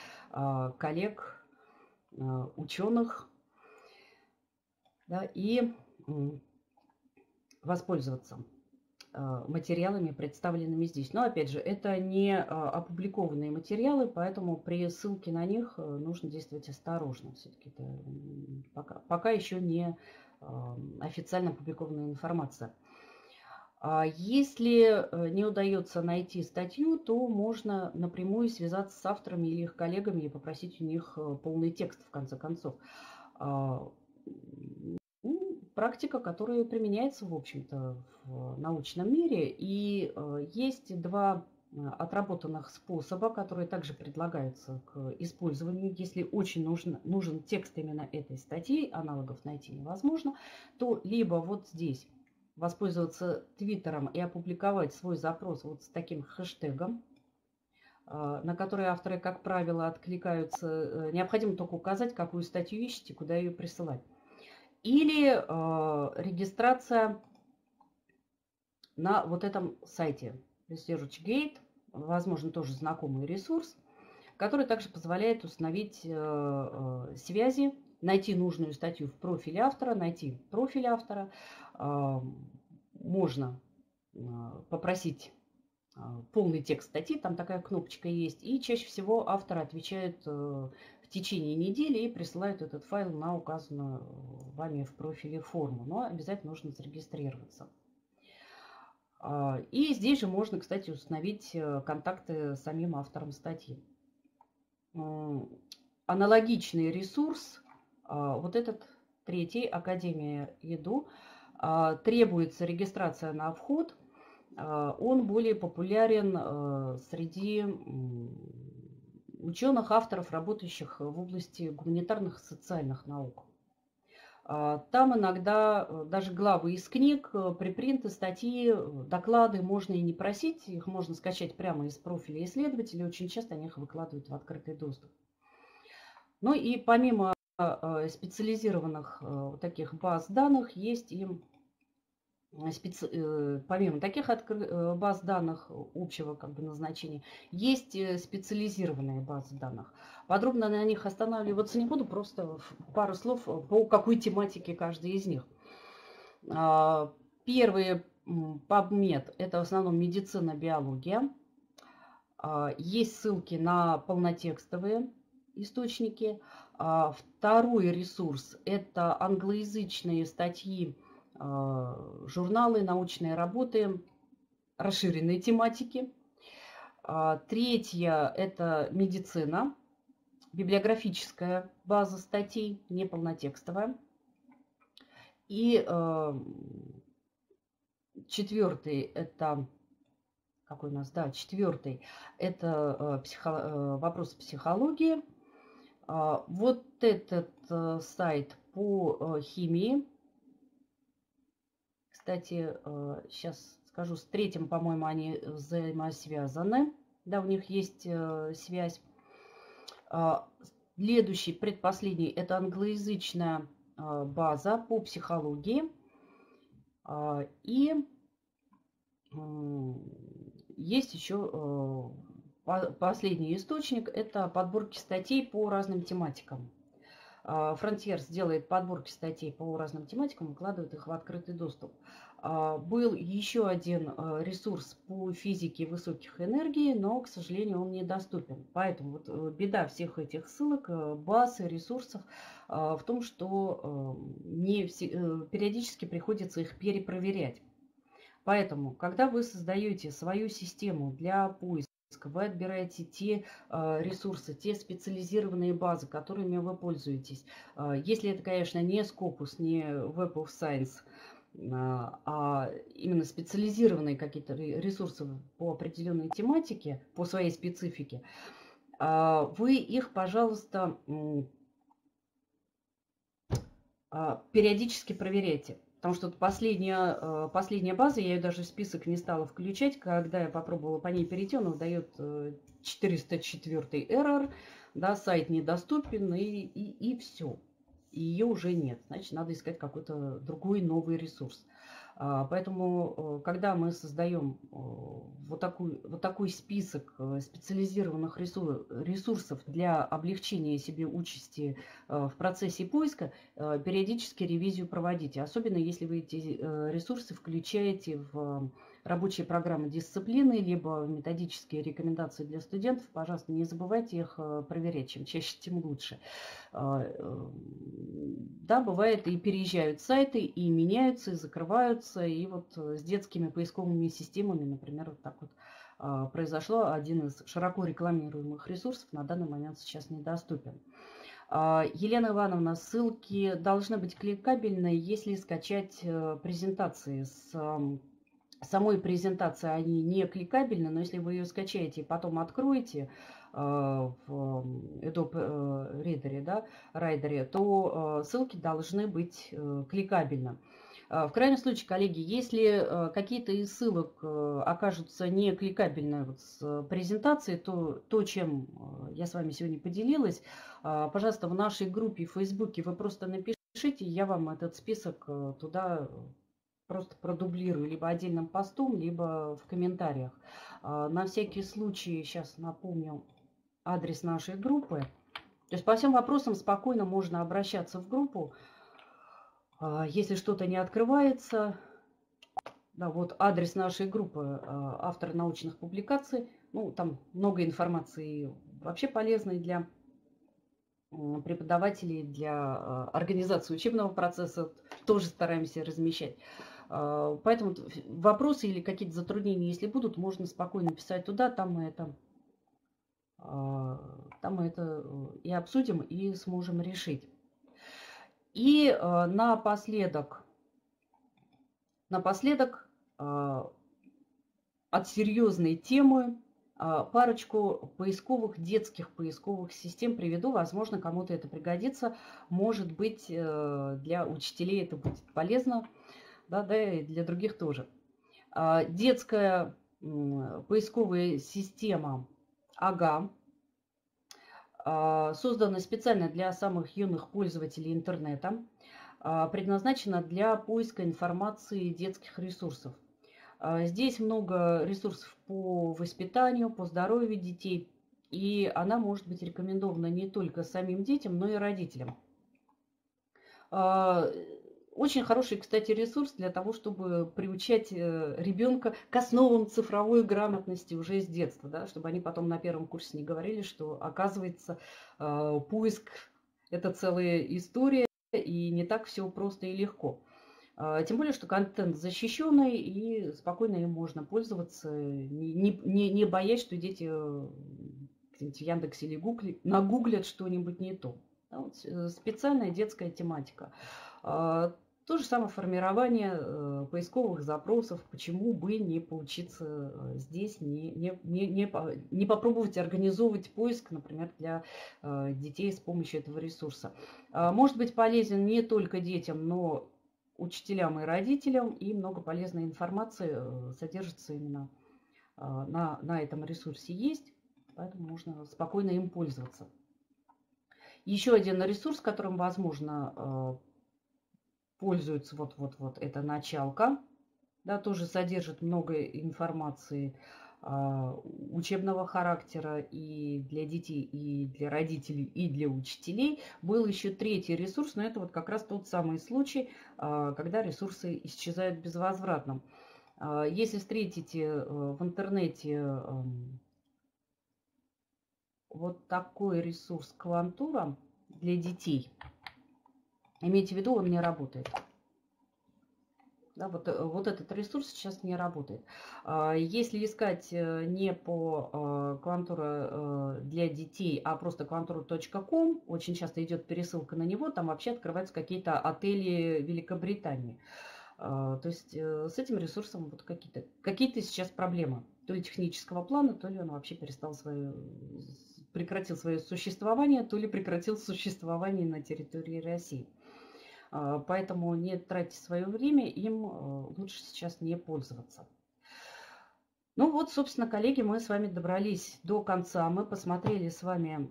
B: коллег, ученых, да, и воспользоваться а, материалами, представленными здесь. Но, опять же, это не а, опубликованные материалы, поэтому при ссылке на них э, нужно действовать осторожно. Все-таки это пока, пока еще не а, официально опубликованная информация. Если э, не удается найти статью, то можно напрямую связаться с авторами или их коллегами и попросить у них э, полный текст, в конце концов практика, которая применяется, в общем-то, в научном мире. И э, есть два отработанных способа, которые также предлагаются к использованию. Если очень нужен, нужен текст именно этой статьи, аналогов найти невозможно, то либо вот здесь воспользоваться Твиттером и опубликовать свой запрос вот с таким хэштегом, э, на который авторы, как правило, откликаются. Необходимо только указать, какую статью ищете, куда ее присылать или э, регистрация на вот этом сайте ResearchGate, возможно, тоже знакомый ресурс, который также позволяет установить э, э, связи, найти нужную статью в профиле автора, найти профиль автора. Э, можно э, попросить э, полный текст статьи, там такая кнопочка есть, и чаще всего автор отвечает э, течение недели и присылают этот файл на указанную вами в профиле форму. Но обязательно нужно зарегистрироваться. А, и здесь же можно, кстати, установить э, контакты с самим автором статьи. Аналогичный ресурс, а, вот этот третий, Академия ЕДУ, а, требуется регистрация на вход. Он более популярен э, среди ученых, авторов, работающих в области гуманитарных и социальных наук. А, там иногда э, даже главы из книг, э, припринты, статьи, доклады можно и не просить, их можно скачать прямо из профиля исследователей, очень часто они их выкладывают в открытый доступ. Ну и помимо э, специализированных таких баз данных есть и специ... Э, помимо таких э, баз данных общего как бы, назначения, есть э, специализированные базы данных. Подробно на них останавливаться не буду, просто пару слов по какой тематике каждый из них. А, первый PubMed – это в основном медицина, биология. А, есть ссылки на полнотекстовые источники. А, второй ресурс – это англоязычные статьи журналы, научные работы расширенной тематики. А, третье – это медицина, библиографическая база статей, не полнотекстовая. И а, четвертый – это какой у нас, да, четвертый – это психо, вопрос психологии. Вот этот сайт по химии кстати, сейчас э, скажу, с третьим, по-моему, они взаимосвязаны. да, у них есть э, связь. Следующий, предпоследний, это англоязычная база по психологии. И есть еще э, последний источник, это подборки статей по разным тематикам. Фронтьерс делает подборки статей по разным тематикам, выкладывает их в открытый доступ. А, был еще один а, ресурс по физике высоких энергий, но, к сожалению, он недоступен. Поэтому вот э, беда всех этих ссылок, э, баз и ресурсов а, в том, что э, не все, периодически приходится их перепроверять. Поэтому, когда вы создаете свою систему для поиска, вы отбираете те ресурсы, те специализированные базы, которыми вы пользуетесь. Если это, конечно, не Scopus, не Web of Science, а, а именно специализированные какие-то ресурсы по определенной тематике, по своей специфике, вы их, пожалуйста, периодически проверяйте. Потому что последняя, последняя база, я ее даже в список не стала включать, когда я попробовала по ней перейти, он выдает 404 э, error, да, сайт недоступен и, и, и все ее уже нет. Значит, надо искать какой-то другой новый ресурс. А, поэтому, э, когда мы создаем э, вот такой, вот такой список э, специализированных ресурсов для облегчения себе участи в процессе поиска, периодически ревизию проводите. Особенно если вы эти ресурсы включаете в рабочие программы дисциплины, либо методические рекомендации для студентов, пожалуйста, не забывайте их э, проверять. Чем чаще, тем лучше. А, э, да, бывает и переезжают сайты, и меняются, и закрываются. И вот э, с детскими поисковыми системами, например, вот так вот произошло. Один из широко рекламируемых ресурсов на данный момент сейчас недоступен. Елена Ивановна, ссылки должны быть кликабельные, если скачать презентации с самой презентации они не кликабельны, но если вы ее скачаете и потом откроете э, в Adobe э, Reader, да, Rider, то э, ссылки должны быть кликабельны. В крайнем случае, коллеги, если какие-то из ссылок окажутся не кликабельны вот с презентацией, то то, чем я с вами сегодня поделилась, пожалуйста, в нашей группе в Фейсбуке вы просто напишите, я вам этот список туда просто продублирую либо отдельным постом, либо в комментариях. А, на всякий случай сейчас напомню адрес нашей группы. То есть по всем вопросам спокойно можно обращаться в группу. А, если что-то не открывается, да, вот адрес нашей группы, а, автор научных публикаций. Ну, там много информации вообще полезной для преподавателей, для организации учебного процесса. Тоже стараемся размещать. А, поэтому вопросы или какие-то затруднения, если будут, можно спокойно писать туда, там мы это, а, там мы это э, и обсудим, и сможем решить. И а, напоследок, напоследок от серьезной темы парочку поисковых, детских поисковых систем приведу. Возможно, кому-то это пригодится. Может быть, э, для учителей это будет полезно да, да и для других тоже. А, детская поисковая система АГА а, создана специально для самых юных пользователей интернета, а, предназначена для поиска информации детских ресурсов. Здесь много ресурсов по воспитанию, по здоровью детей, и она может быть рекомендована не только самим детям, но и родителям. Очень хороший, кстати, ресурс для того, чтобы приучать э, ребенка к основам цифровой грамотности уже с детства, да, чтобы они потом на первом курсе не говорили, что оказывается э, поиск это целая история и не так все просто и легко. А, тем более, что контент защищенный и спокойно им можно пользоваться, не, не, не боясь, что дети э, в Яндексе или Гугле нагуглят что-нибудь не то. Да, вот специальная детская тематика. То же самое формирование э, поисковых запросов, почему бы не поучиться э, здесь, не, не, не, не, не попробовать организовывать поиск, например, для э, детей с помощью этого ресурса. А, может быть полезен не только детям, но учителям и родителям, и много полезной информации содержится именно на, на этом ресурсе есть, поэтому можно спокойно им пользоваться. Еще один ресурс, которым, возможно, пользуются вот-вот-вот, это началка. Да, тоже содержит много информации а, учебного характера и для детей, и для родителей, и для учителей. Был еще третий ресурс, но это вот как раз тот самый случай, а, когда ресурсы исчезают безвозвратно. А, если встретите э, в интернете эм, вот такой ресурс Квантура для детей, имейте в виду, он не работает. Да, вот, э, вот этот ресурс сейчас не работает. А, если искать э, не по квантура э, для детей, а просто квантура.ком, очень часто идет пересылка на него, там вообще открываются какие-то отели Великобритании. А, то есть с этим ресурсом вот какие-то какие сейчас проблемы. То ли технического плана, то ли он вообще перестал свое, прекратил свое существование, то ли прекратил существование на территории России. А, поэтому не тратьте свое время, им э, лучше сейчас не пользоваться. Ну вот, собственно, коллеги, мы с вами добрались до конца. Мы посмотрели с вами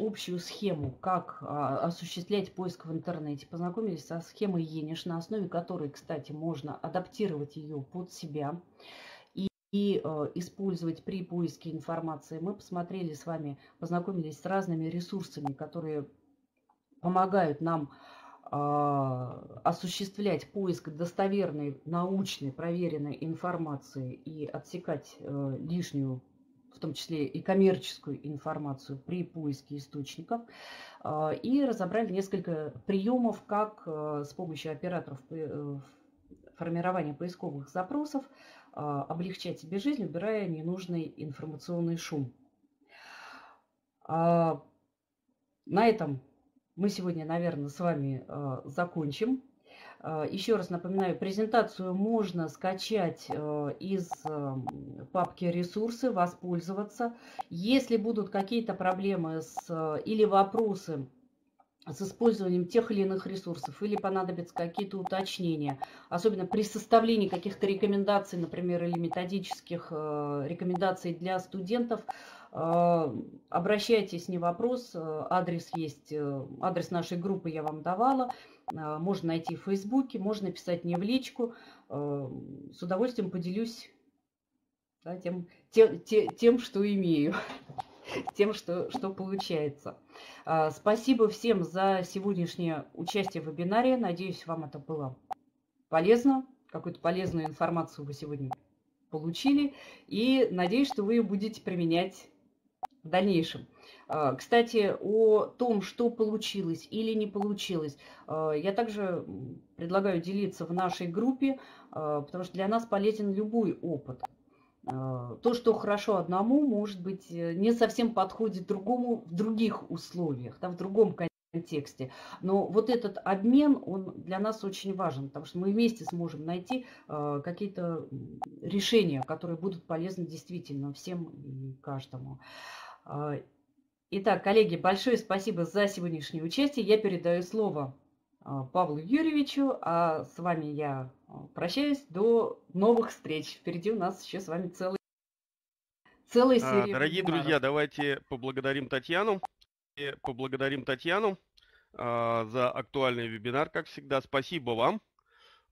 B: общую схему, как а, осуществлять поиск в интернете. Познакомились со схемой Ениш, на основе которой, кстати, можно адаптировать ее под себя и, и э, использовать при поиске информации. Мы посмотрели с вами, познакомились с разными ресурсами, которые помогают нам осуществлять поиск достоверной, научной, проверенной информации и отсекать э, лишнюю, в том числе и коммерческую информацию при поиске источников. А, и разобрали несколько приемов, как э, с помощью операторов э, формирования поисковых запросов а, облегчать себе жизнь, убирая ненужный информационный шум. На этом мы сегодня, наверное, с вами э, закончим. Э, еще раз напоминаю, презентацию можно скачать э, из э, папки «Ресурсы», воспользоваться. Если будут какие-то проблемы с, или вопросы с использованием тех или иных ресурсов, или понадобятся какие-то уточнения, особенно при составлении каких-то рекомендаций, например, или методических рекомендаций для студентов, обращайтесь, не вопрос. Адрес есть, э, адрес нашей группы я вам давала. А, можно найти в Фейсбуке, можно писать мне в личку. А, с удовольствием поделюсь да, тем, тем, тем, что имею, тем, что, что получается. Спасибо всем за сегодняшнее участие в вебинаре. Надеюсь, вам это было полезно. Какую-то полезную информацию вы сегодня получили. И надеюсь, что вы будете применять в дальнейшем. А, кстати, о том, что получилось или не получилось, а, я также предлагаю делиться в нашей группе, а, потому что для нас полезен любой опыт. То, что хорошо одному, может быть, э, не совсем подходит другому в других условиях, да, в другом контексте. Но вот этот обмен, он для нас очень важен, потому что мы вместе сможем найти какие-то решения, которые будут полезны действительно всем и каждому. А, итак, коллеги, большое спасибо за сегодняшнее участие. Я передаю слово а, Павлу Юрьевичу, а с вами я а, прощаюсь до новых встреч. Впереди у нас еще с вами целый целая серия.
A: Дорогие вебинаров. друзья, давайте поблагодарим Татьяну. Поблагодарим Татьяну за актуальный вебинар, как всегда. Спасибо вам.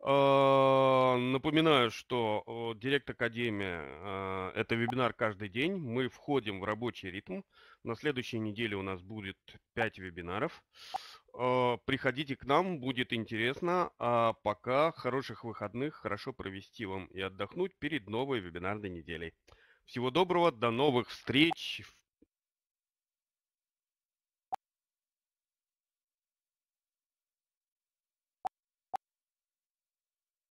A: А, напоминаю, что Директ Академия а, – это вебинар каждый день. Мы входим в рабочий ритм. На следующей неделе у нас будет 5 вебинаров. А, приходите к нам, будет интересно. А пока хороших выходных, хорошо провести вам и отдохнуть перед новой вебинарной неделей. Всего доброго, до новых встреч